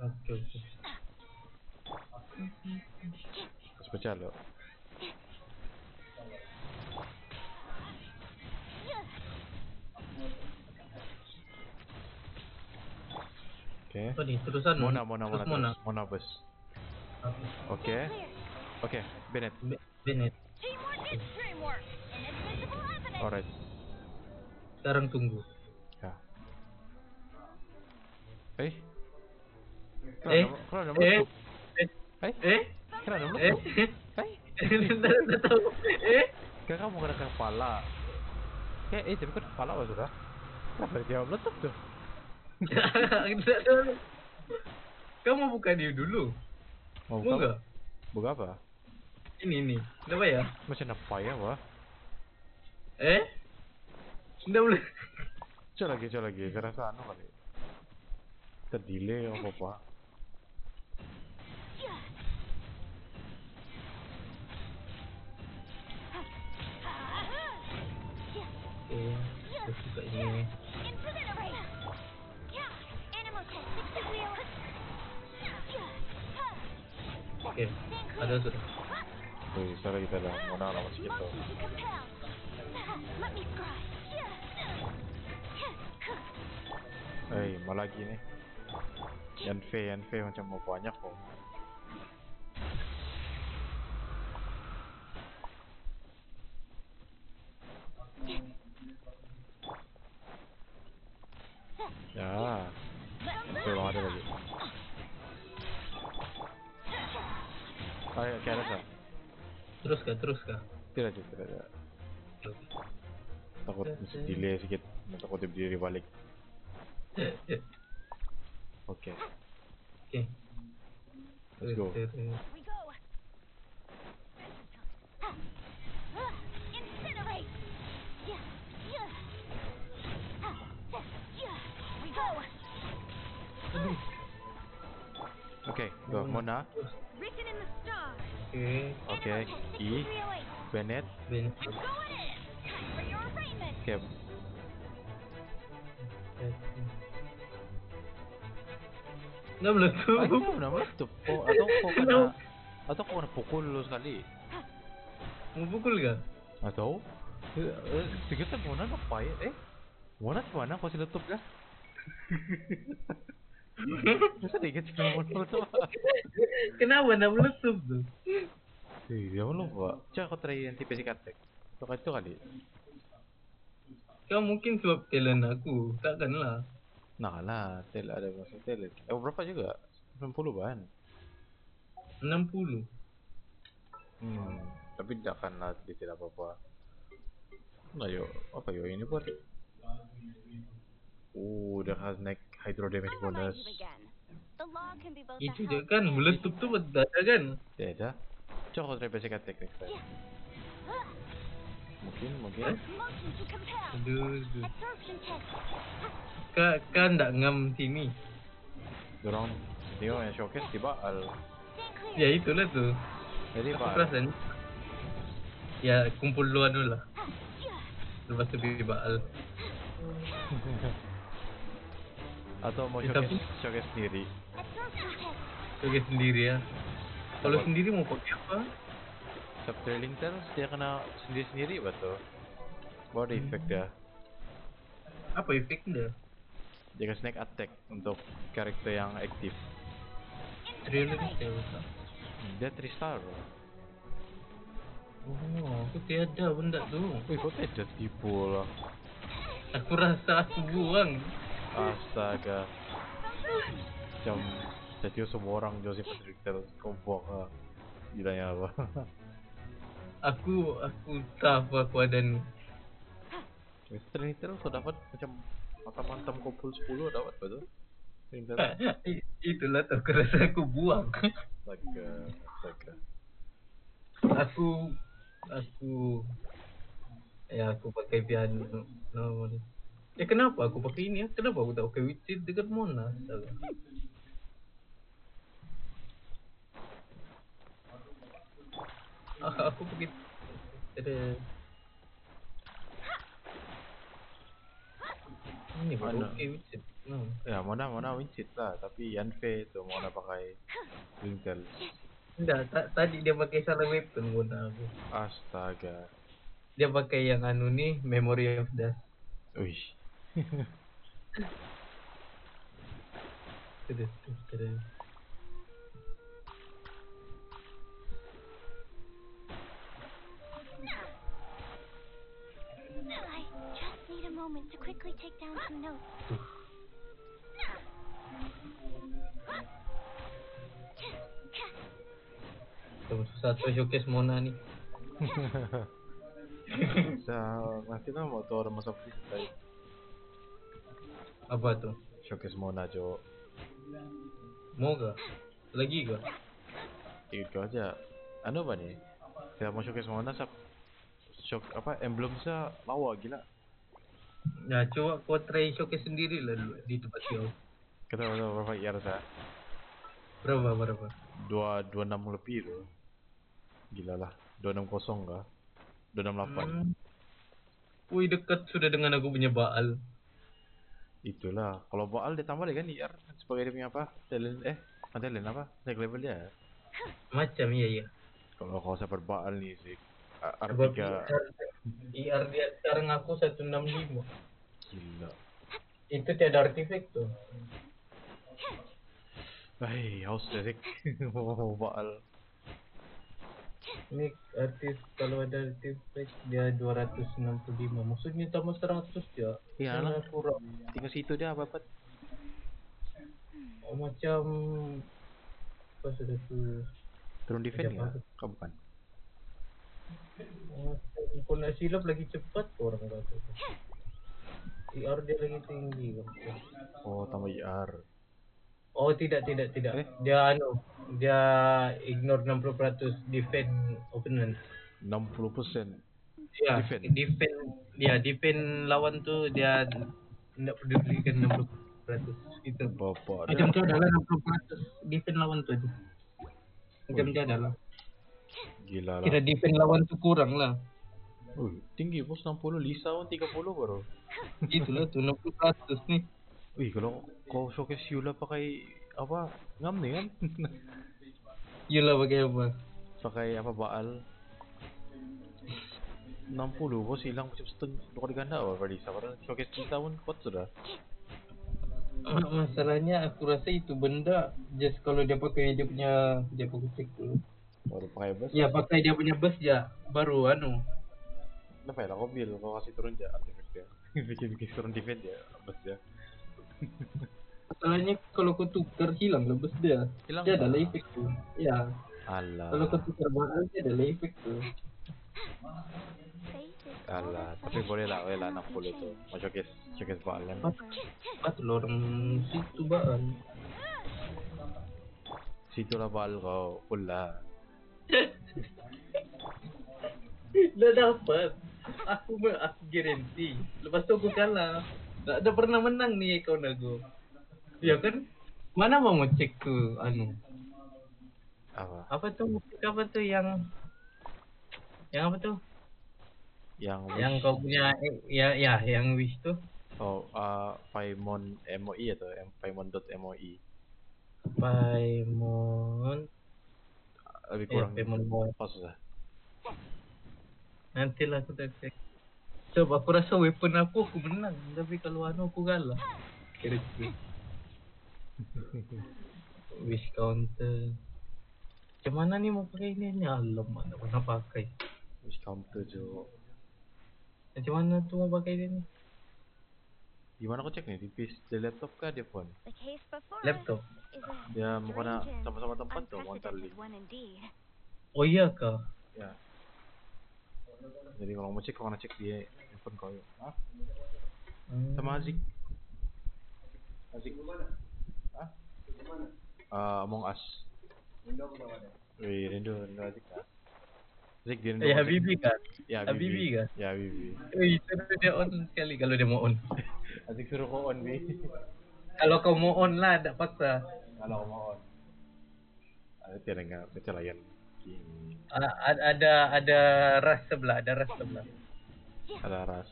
Oke oke. Special loh. Oke. Apa nih terusan? Mona, Mona, Mona, Mona. Mona bus. Oke. Oke. Oke, Bennett. Be-. Alright. Sekarang tunggu. Ya. Eh? Eh? Ada Eh? Eh? Eh? Eh? Ada Eh? meletup. Eh? Tidak tidak tahu. Eh? Kan kamu kena kepala. Eh, eh, tapi kan kepala apa sudah? Kenapa dia meletup tuh? Kamu buka dia dulu. Mau Mau nggak? Buka apa? Ini ini. Kenapa ya? Macam apa ya, wah? Eh? Tidak boleh. Coba lagi, coba lagi. Saya rasa anu kali. Terdelay apa apa. Oke. Saya suka ini. Oke. Ada sudah. Wih, sekarang kita dah mau nama masih gitu. Monkey to compel. Let me try. Eh, mau lagi nih. Yanfe, Yanfe macam mau banyak kok. Ya, Yanfe belum ada lagi. Ayo, kayak ada tak? Terus kah? Terus kah? Tidak, tidak, tidak. tidak. Takut mesti delay sikit. Takut dia berdiri balik. Oke, Oke. let's go. We go. Incinerate. Yeah. Yeah. Yeah. We go. Oke, go. Mona, Oke. Oke, I, Bennett, Ben. Go it is. Time for your arraignment. Oke, Nggak meletup. Ay, kau na meletup ko. Atau kau kena, atau kau kena pukul lu sekali. Mau pukul gak? Atau, eh, kita Mona apa ya? Eh, Mona mana kau si letup ya? Masa dikit meletup. Kenapa nggak meletup tuh? Dia mau lupa. Coba kau try yang tipe sikatek. Itu kali itu kali. Kau mungkin sebab talent aku. Takkanlah. Nah lah, tel ada masa tel. Eh, berapa juga? 90 ban. 60. Hmm, tapi tidak akan lah, dia tidak apa-apa. Nah yo, apa yo ini buat? Oh, udah has naik hydro damage bonus. Itu a dia help kan meletup tuh ada kan? Tidak. Coba basic attack next time. Mungkin, mungkin. Aduh, aduh. Kak, kan nggak ngam sini. Dorong Neo yang showcase. Stand clear. Ya itulah tuh. Jadi Aku Baal. perasan. Ya kumpul luar dulu lah. Yeah. Lepas itu di Baal. Atau mau Ya, tapi- showcase sendiri. Sebagai sendiri ya. Kalau sendiri mau pakai apa? Subtrailing terus dia kena sendiri-sendiri betul. Baru ada efek dia. Apa efeknya? Dia snack attack untuk karakter yang aktif. Saya lupa. Hmm, Dia 3 star. Oh, aku tiada benda tuh. Wih, kok tidak tipu lah. Aku rasa aku buang. Astaga. Macam jadi semua orang Joseph Patrick terus kau buang ah. Bilangnya apa? Aku aku tahu aku ada nih. Wes Trinitel kau dapat macam matam-matam kumpul 10 dapat betul? Itulah tuh kerasa aku buang. Astaga, astaga. aku aku ya aku pakai piano no, ya kenapa aku pakai ini ya kenapa aku tak pakai witsit dekat Monas ah, aku pakai ada ini baru Mana? pakai witsit no. Ya, mana mana Wincit lah, tapi Yanfe tu mana pakai Trinitel. enggak ta- tadi dia pakai salah weapon guna aku Astaga. dia pakai yang anu nih memory of death Wih. I just need a moment to quickly take down some notes. Satu showcase Mona nih. Sa nanti lah mau tahu masa free tadi. Apa tuh? Showcase Mona Jo. Mau gak? Lagi gak? Ikut kau aja. Anu apa nih? Saya mau showcase Mona sa shock apa emblem sa lawa gila. Ya coba kau try showcase sendiri lah dulu di tempat kau. Kita berapa IR sa? Berapa berapa? Dua dua enam lebih tu. Gila lah. Dua enam kosong kah? Dua enam delapan. Hmm. Wih dekat sudah dengan aku punya Baal. Itulah. Kalau Baal ditambah lagi kan IR sebagai dia apa? Talent eh bukan talent apa? Naik level dia. Macam iya iya. Kalau kau seperti Baal nih sih. A- Sebab R3 IR, dia sekarang aku 165. gila. Itu tiada artifact tuh. Hei, haus dari oh, Baal. Ini artis kalau ada artifact dia 265. Maksudnya tambah 100 ya. Iya Sangat lah. kurang. Tinggal situ dia apa apa? Oh, macam apa sudah tuh Turun defend ya? Kau bukan. macam kau nak silap lagi cepat orang kata IR dia lagi tinggi kan Oh, tambah IR. Oh tidak tidak tidak Eh? dia anu dia ignore 60% defend opponent 60 persen. ya Defend. defend ya defend lawan tuh dia tidak pedulikan 60% itu Bapak macam dia. tu adalah 60% defend lawan tuh macam tu adalah Gila lah. kira defend lawan tuh kurang lah Ui, tinggi bos 60, Lisa pun 30 baru. itulah tuh 60% nih Wih, kalau kau showcase Yula pakai apa? Ngam nih kan? Yelah pakai apa? Pakai apa Baal? 60 bos hilang macam setengah dua kali ganda apa Lisa padahal showcase kita pun kuat sudah. Ma- Masalahnya aku rasa itu benda just kalau dia pakai dia punya dia cek dulu. baru pakai bus? Ya pakai dia punya bus ya baru anu. Kenapa ya? Lah kau bil kau kasih turun aja artifact dia. Bikin bikin turun defense ya bus dia Masalahnya kalau kau tukar hilang lah dia. hilang Dia ada efek tu. Ya. alah Kalau kau tukar mahal dia ada efek tu. Alah tapi boleh lah boleh lah 60 tu mau showcase showcase Baal kan Apa tu lah orang situ baan. situ lah Baal kau full lah Dah dapat. Aku aku guarantee. Lepas tu aku kalah. Tak ada pernah menang nih account aku. Ya kan? Mana mau ngecek tu anu? apa? Apa tuh apa tuh yang yang apa tuh? Yang yang wish- kau punya eh, ya ya yang wish tuh. Oh uh, Paimon MOI atau M- Paimon.moi Paimon. Lebih eh, kurang Paimon Mo- apa susah? Nanti lah aku cek. Coba aku rasa weapon aku aku menang tapi kalau anu aku kalah. Kira-kira wish counter macam mana nih mau pakai ini ini alam mana pernah pakai wish counter jo macam mana tuh mau pakai ini gimana kau cek nih di PC di laptop kah di phone laptop us is a dia mau kena and sama-sama tempat tuh mau antar unprecedented link. Oh iya kah? Ya. Jadi kalau mau cek, kalau cek di handphone kau. Hah? Hmm. Sama Azik. Azik. Hah? Ah, Among Us. Wih, rindu, rindu Azik lah. Azik di rindu. Eh Azik. Habibi kan? Ya, Habibi kah? Ya, Habibi. Eh itu dia on sekali kalau dia mau on. Azik suruh kau on, Bi. Kalau kau mau on lah, tak paksa. Kalau kau mau on. Ada tiada enggak baca layan. Gini. A- a- ada ada ras sebelah, ada ras sebelah. Ada ras.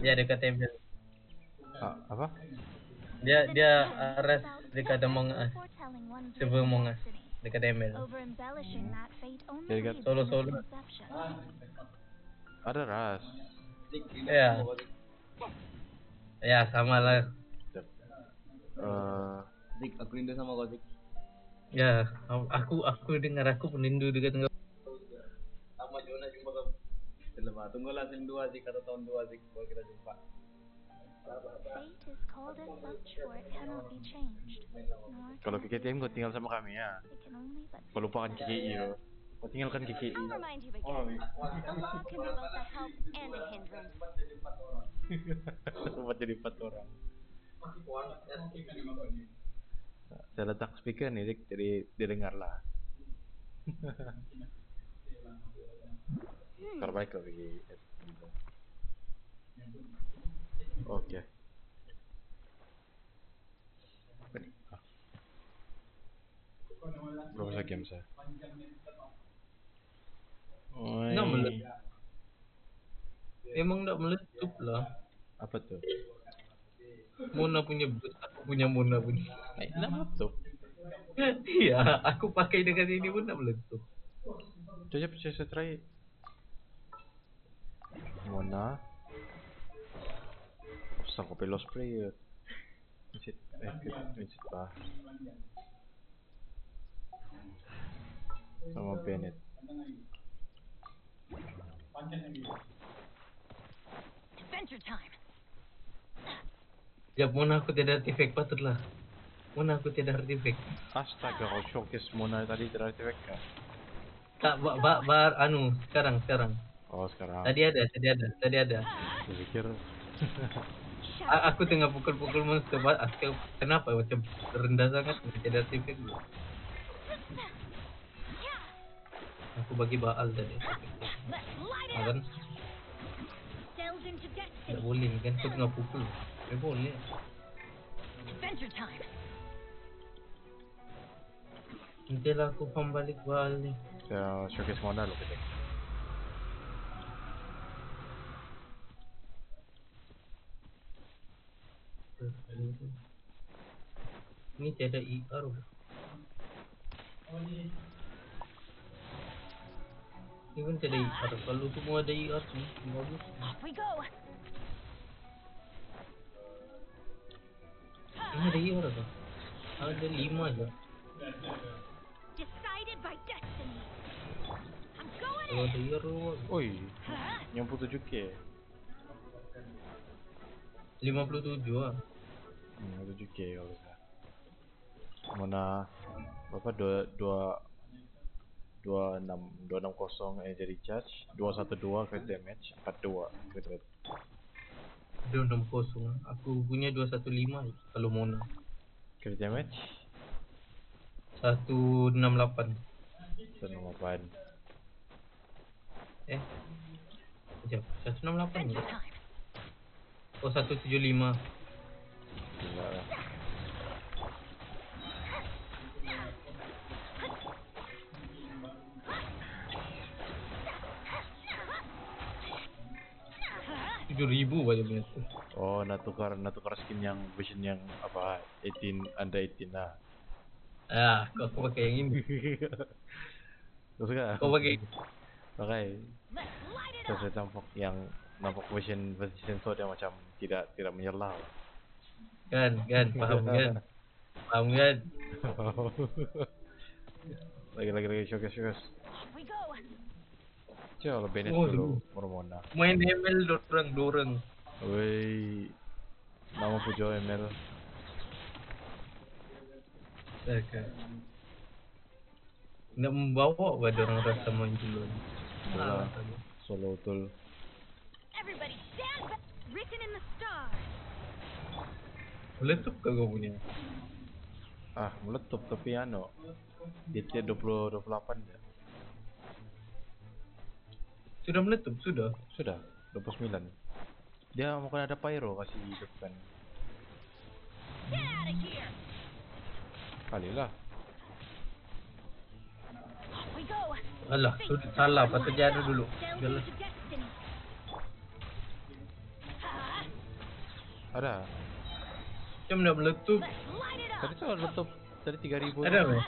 Dia dekat table. Ah, apa? Dia dia uh, ras dekat Among Us, server Among Us, dekat table. Over embellishing that fate only Jadi kat leads solo- solo. Ada ras. Ya. Ya sama lah. Eh, Zik, aku rindu sama kau Zik. Ya, aku aku dengar aku penindu dekat engkau. Sama nak jumpa kamu. Selamat. Tunggulah sim dua Zik atau tahun dua Zik baru kita jumpa. Kalau KKTM kau tinggal sama kami ya. Kau lupakan KKI lo. Kau tinggalkan KKI. Hindrance. Sempat jadi empat orang. Saya letak speaker nih, Dik, jadi didengar lah. Terbaik lah bagi Oke. Ah. Berapa saya game saya? Nggak meletup. Emang enggak meletup lah. Apa tuh? Mona punya bus, aku punya Mona punya. Kenapa tuh? Iya, aku pakai dekat sini pun enggak meletup. Coba saya try. Mona. Usah kopi lo spray ya. Vincit, eh, Vincit pa. Sama Bennett. Adventure time. Ya Mona aku tidak artifak patutlah. Mona aku tidak artifak. Astaga, kau showcase Mona tadi teraktifkan kan? Tak ba, ba, ba, anu sekarang sekarang. Oh sekarang. Tadi ada, tadi ada, tadi ada. Saya pikir aku tengah pukul-pukul monster, ba- aku, kenapa macam rendah sangat tidak artifak. Aku bagi baal tadi. Let's light it Ah, kan? Delve into Tidak destiny. boleh kan? Aku tengah pukul. Tidak boleh. Adventure time. Nantilah aku pam balik balik. saya showcase Mona lo kita. ini tidak ada IR ini pun ada IR kalau itu mau ada IR sih. Bagus. Ini ada IR apa? ada lima aja. Kalau ada IR oi. Nyampu 7k 57 ah. Hmm, ada juga ya kalau saya. Mana berapa dua dua dua enam dua enam kosong eh jadi charge dua satu dua kerja damage empat dua kerja damage. Dua enam kosong. Aku punya dua satu lima kalau mana kerja damage satu enam lapan. Satu enam lapan. Eh, jauh satu enam lapan ni. Oh satu tujuh lima. Tujuh ribu punya tu. oh nak tukar nak tukar skin yang vision yang apa 18 under 18 lah Ah, kau aku pakai yang ini. terus kan Kau pakai? Pakai. Terus nampak yang nampak vision versi sensor dia macam tidak tidak menyerlah kan, kan, faham kan? Faham kan? lagi lagi lagi showcase showcase coba Bennett Oh, dulu Mormona Main ML dorang dorang. Woi, nama pujo ML. Okay. Nak membawa pada orang rasa main dulu. Itulah. Solo tool. Everybody stand back. Written in the. Meletup ke kau punya? Ah, meletup tapi ano. Dia 20 28 dia. Sudah meletup, sudah. Sudah, 29. Dia mungkin ada pyro kasih hidupkan. Kali lah. Alah, sudah salah. Patut dia ada dulu. Jalan. Ada. Macam nak meletup. up. tu meletup tadi 3000. Ada apa?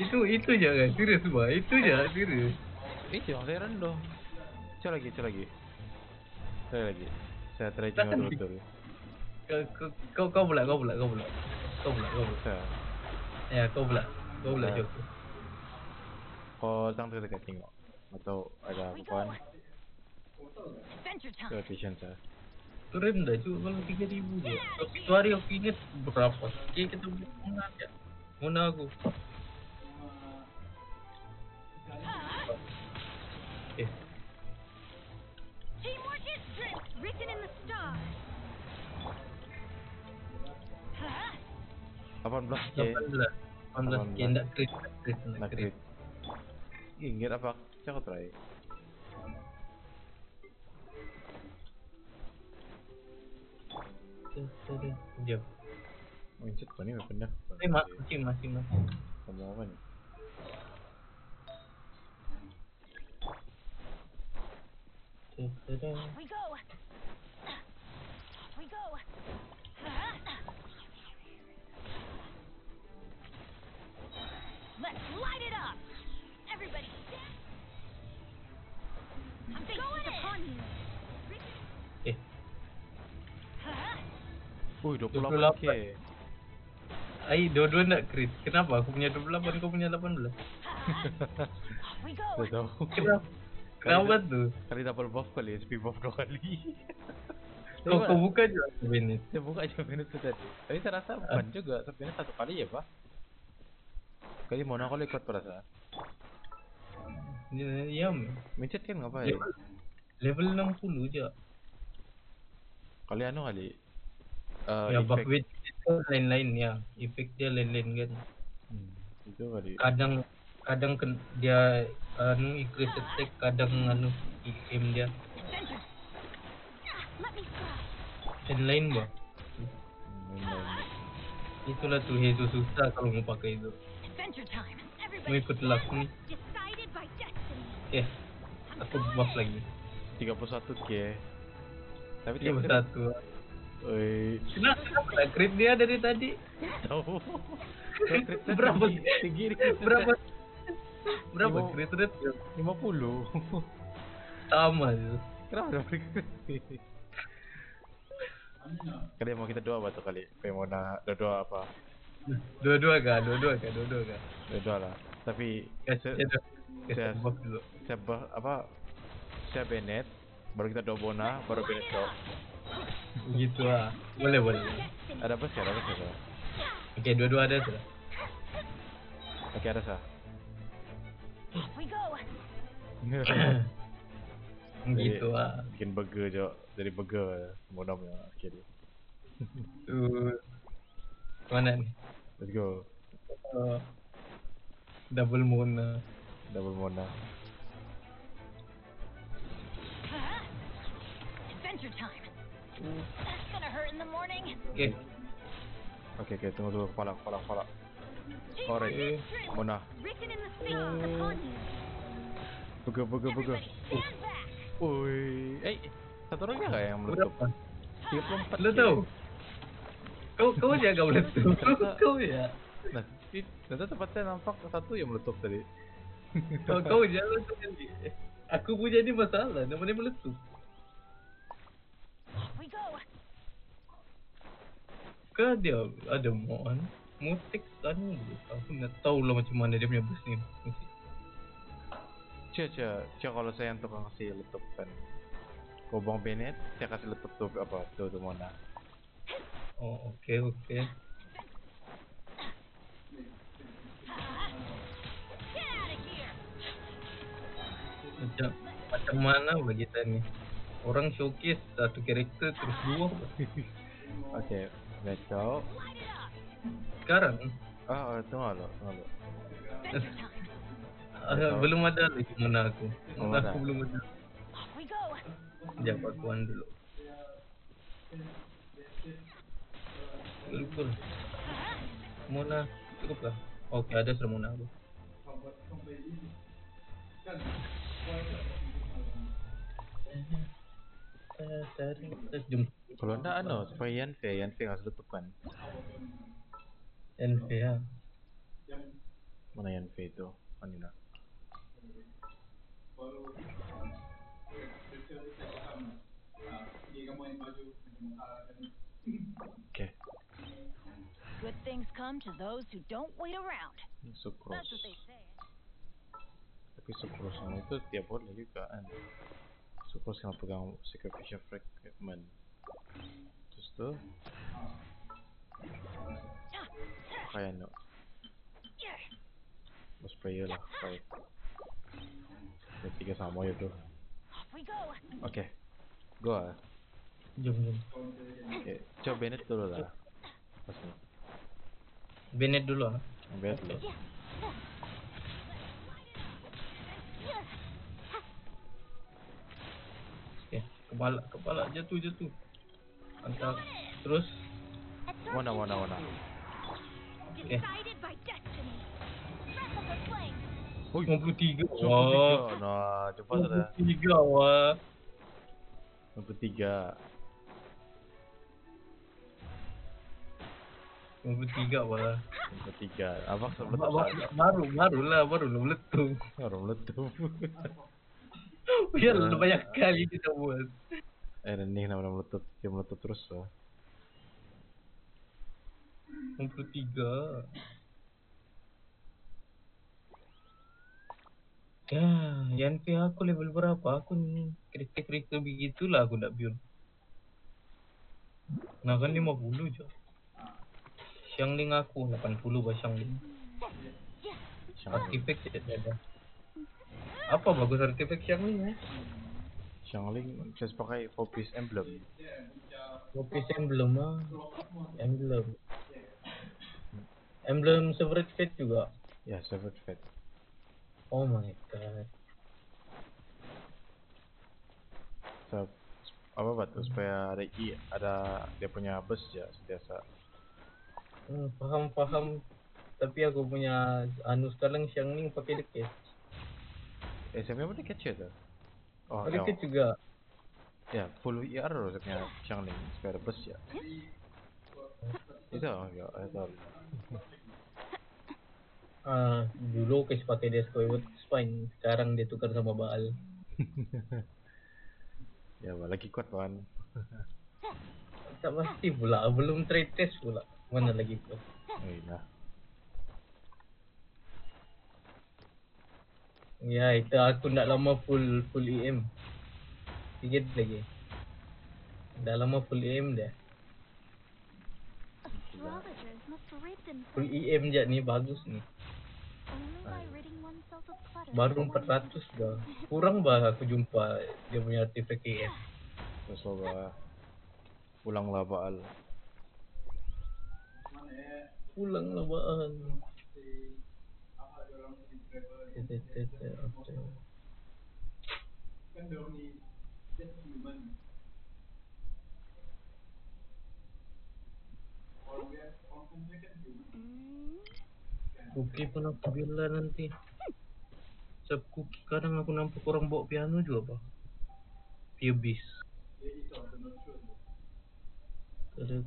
Itu itu je kan? Serius semua. Itu je, serius. Eh, jangan saya rendah. Coba lagi, coba lagi. Coba lagi. Saya try di- dulu. Kau, kau, kau, kau pula, kau pula, kau pula. Kau pula, kau pula. Ya, kau pula. Kau pula. Joko. Kau tang dekat tengok. Atau ada go. Adventure time. Vision saya. Tu rendah juga kalau 3000 je. Tapi tu hari aku ingat berapa. Okay, kita beli Mona je. Mona aku. Eh. Ah, 18 k. 18. 18 18. K, nak Nak crit. crit. Ingat apa? Saya kau Jom. Mencet kau ni macam mana? Eh, mak, masih, masih, masih. Kamu apa ni? off we go. Ah. Ui, 28 k. Ai, dua-dua nak crit. Kenapa? Aku punya 28, kau punya 18. Off we go. Dah tahu. Kenapa? Kenapa tu? Kali double buff kali, SP buff dua kali. Kau, kau buka je aku Venice. Saya buka je minus tu tadi. Tapi saya rasa bukan juga. Sebenarnya satu kali ya, Pak. Kali Mona kalau ikut perasa. Ya, ya. Mencet kan ngapain? Level, level 60 je. Kali anu kali. Uh, ya, weight itu lain-lain ya. Efek dia lain-lain kan. Hmm, itu kali. Kadang kadang ken, dia anu increase attack, kadang anu aim dia lain-lain bah. Hmm. Itulah tuh itu susah kalau mau pakai itu. Mau ikut luck nih. Eh, aku buff lagi. 31 k. Tapi Dia tidak Kenapa crit dia dari tadi? tahu. Berapa? Tinggi. Berapa? Berapa Lima- crit rate? 50. Sama je. Kenapa beri Kali mau kita doa batu kali. Pengen mau nak doa apa? Dua-dua kah? Dua-dua kah? Dua-dua kah? Doa lah. Tapi saya bah- apa? Saya Bennett, baru kita doa Bona, baru Bennett doa. Gitu ah. Boleh boleh. Ada apa sih? Ada apa sih? Oke, dua-dua ada sudah. Oke ada sah. Gitu ah. Bikin burger jo, jadi burger Bona punya sekali. Tuh. Mana nih? Let's go. Uh, double Mona. Double. Ah. Adventure time. Oke. Oke oke tunggu dulu kepala kepala kepala. Burger burger. Everybody stand back. Woi, eh satu orang nggak yang meletup? Berapa? 34 Lu K. tahu? Kau kau jaga meletup. kau ya. Nah, ternyata tempatnya nampak satu yang meletup tadi. Kau kau jangan meletup. Aku punya ni masalah. Namanya meletup. Off we go. Kan dia ada mon. Musik anu dulu. Aku nak tahu lah macam mana dia punya bus ni. Musik. Cia, cia, cia kalau saya yang tukang kasih letup kan. Kau bang Bennett, saya kasih letup tuh apa tuh tuh mana? Oh, oke oke. Get Macam macam mana bagi tani? Orang showcase satu karakter terus dua. Oke, let's go. Sekarang Ah, oh, tunggu lo, tunggu lo. ah, belum ada lagi mana aku. Mana aku belum ada. Sekejap akuan dulu. Lupa. Mona cukup lah. Okey ada sudah Mona aku. Kalau ndak ano, supaya Yan Fei, Yan Fei harus tutup kan. NV ya. Mana Yan Fei itu? Anina. Oke, Good things come to those who don't wait around. Say. Tapi Sucrose sama itu tiap boleh juga kan. Sucrose yang pegang sacrificial fragment. Terus tuh kayak no. Mau sprayer lah kayak. Ada tiga sama ya. Off we go. Gua. Jom jom. Oke, coba Bennett dulu lah. Pas nih. Bennett dulu ah. Bennett dulu. Kepala kepala jatuh jatuh. Mantap. Terus Mana mana mana. Ui, 53. 23. Wah. Nah, cepat sudah. 53 wah. 23. 53 wah. 23. Abang sebelum. Baru baru lah baru meletup. Orang meletup. Ya lah banyak kali kita buat. eh, ini nama meletup. Dia meletup terus lah. 63. Ya, yang P aku level berapa? Aku kereta-kereta begitulah aku nak build. Nah kan 50 je. Xiangling aku 80 bah Xiangling. Xiangling. Artifact tak ada. Apa bagus artifact Xiangling eh? Xiangling bisa pakai Focus Emblem. Focus emblem ah. Emblem. Emblem Severed Fate juga. Ya, Severed Fate. Oh my god. So, apa batu supaya ada i ada dia punya bus ya sentiasa. Hmm, faham faham. Tapi aku punya anu sekarang Xiangling pakai deket. Saya memang dia kecil tu. Oh, ya. deket juga. Ya, full IR maksudnya Xiangling supaya ada bus ya. Itu ya, itu. Ah, dulu kes pakai dia Skyward Spine. Sekarang dia tukar sama Baal. Ya, lagi kuat kan. Tak pasti pula. Belum trade test pula. Mana lagi tu? Oh, iya. Ya, itu aku nak lama full full EM. Sikit lagi. Dah lama full EM dah. Full EM je ni bagus ni. Baru before 400 dah. Kurang bah aku jumpa dia punya artifact EM. Terus coba pulang lah Baal. Pulang lah Baal. Human. Mm, Cookie pun aku bila nanti. Cookie kadang aku nampak orang bawa piano juga pak. Ada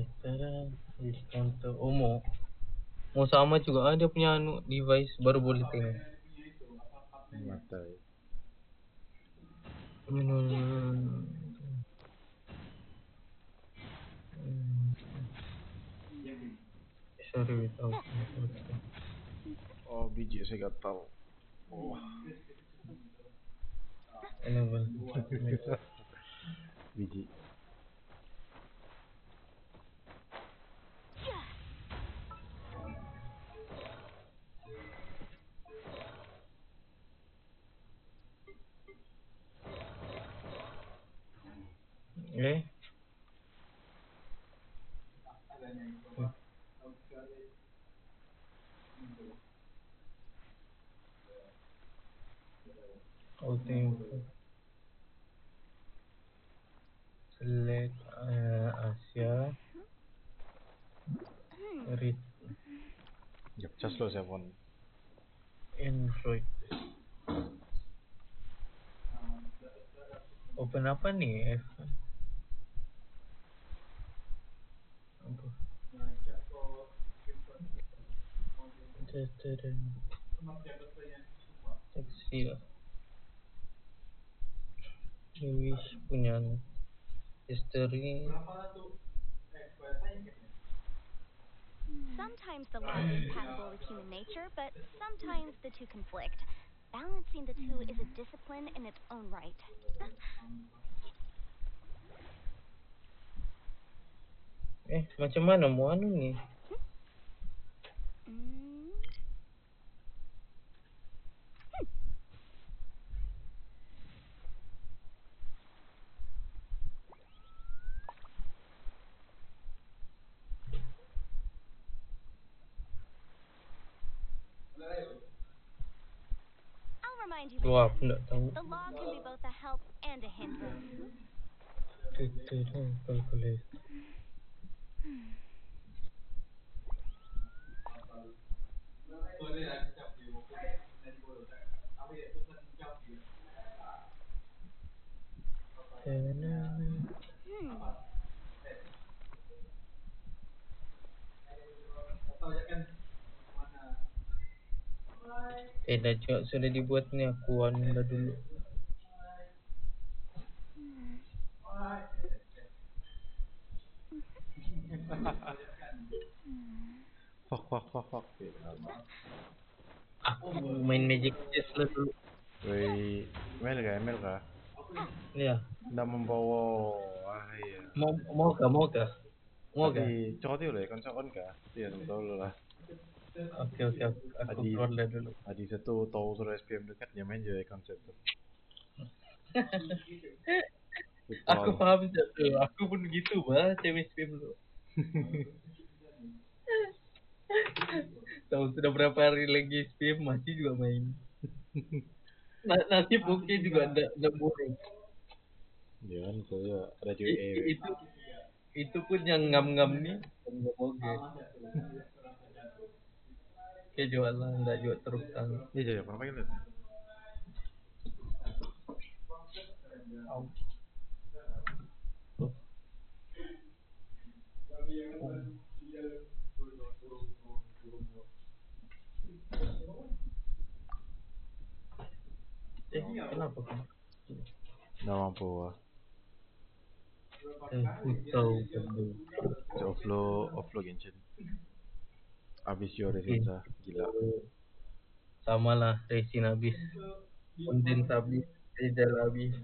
natural. Tada, tada, tada. Eh, tada. This counter. Oh mau. Mau sama juga ah, dia punya anu device baru boleh tengok. Mata. Hmm. Sorry without Oh, biji saya gatal. Oh. Ano ba? biji. Oh, tengok. Select uh, Asia. Read Yep, just lo siya pon. Android. Open apa nih? F. Punya history. Sometimes the law is compatible with human nature, but sometimes the two conflict. Balancing the two is a discipline in its own right. Eh, macam mana mau anu ni? Mm. I'll remind you Tu aku again. tak tahu. The law can be both a help and a hindrance. Eh dah cakap sudah dibuat ni aku anu dah dulu. Fuck, fuck, fuck, fuck. Aku main Magic Chess dulu. Woi, Mel kah, Mel kah? Ya. Nggak membawa, ah iya. Mau mau kah mau kah? Mau kah? Tadi cokot itu lah, kan cokot kah? Iya, tahu lu lah. Oke oke aku, keluar dulu. Adi satu tahu suruh SPM dekat, dia main je konsep tu. aku faham je tu. Aku pun gitu bah, cewek SPM dulu. Tahu sudah berapa hari lagi SPM masih juga main. Na nasib oke juga ada ada burung. Dia kan saya radio I- A. i- itu itu pun yang ngam-ngam nih nggak oke. Oke jual lah, nggak jual terus kan. Iya, jadi apa panggil itu? Eh, kenapa kan? Nggak mampu ah. Eh, kan. Si offload, offload Genshin. Abis yo resin gila. Sama lah, resin habis. Konten habis, pedal habis.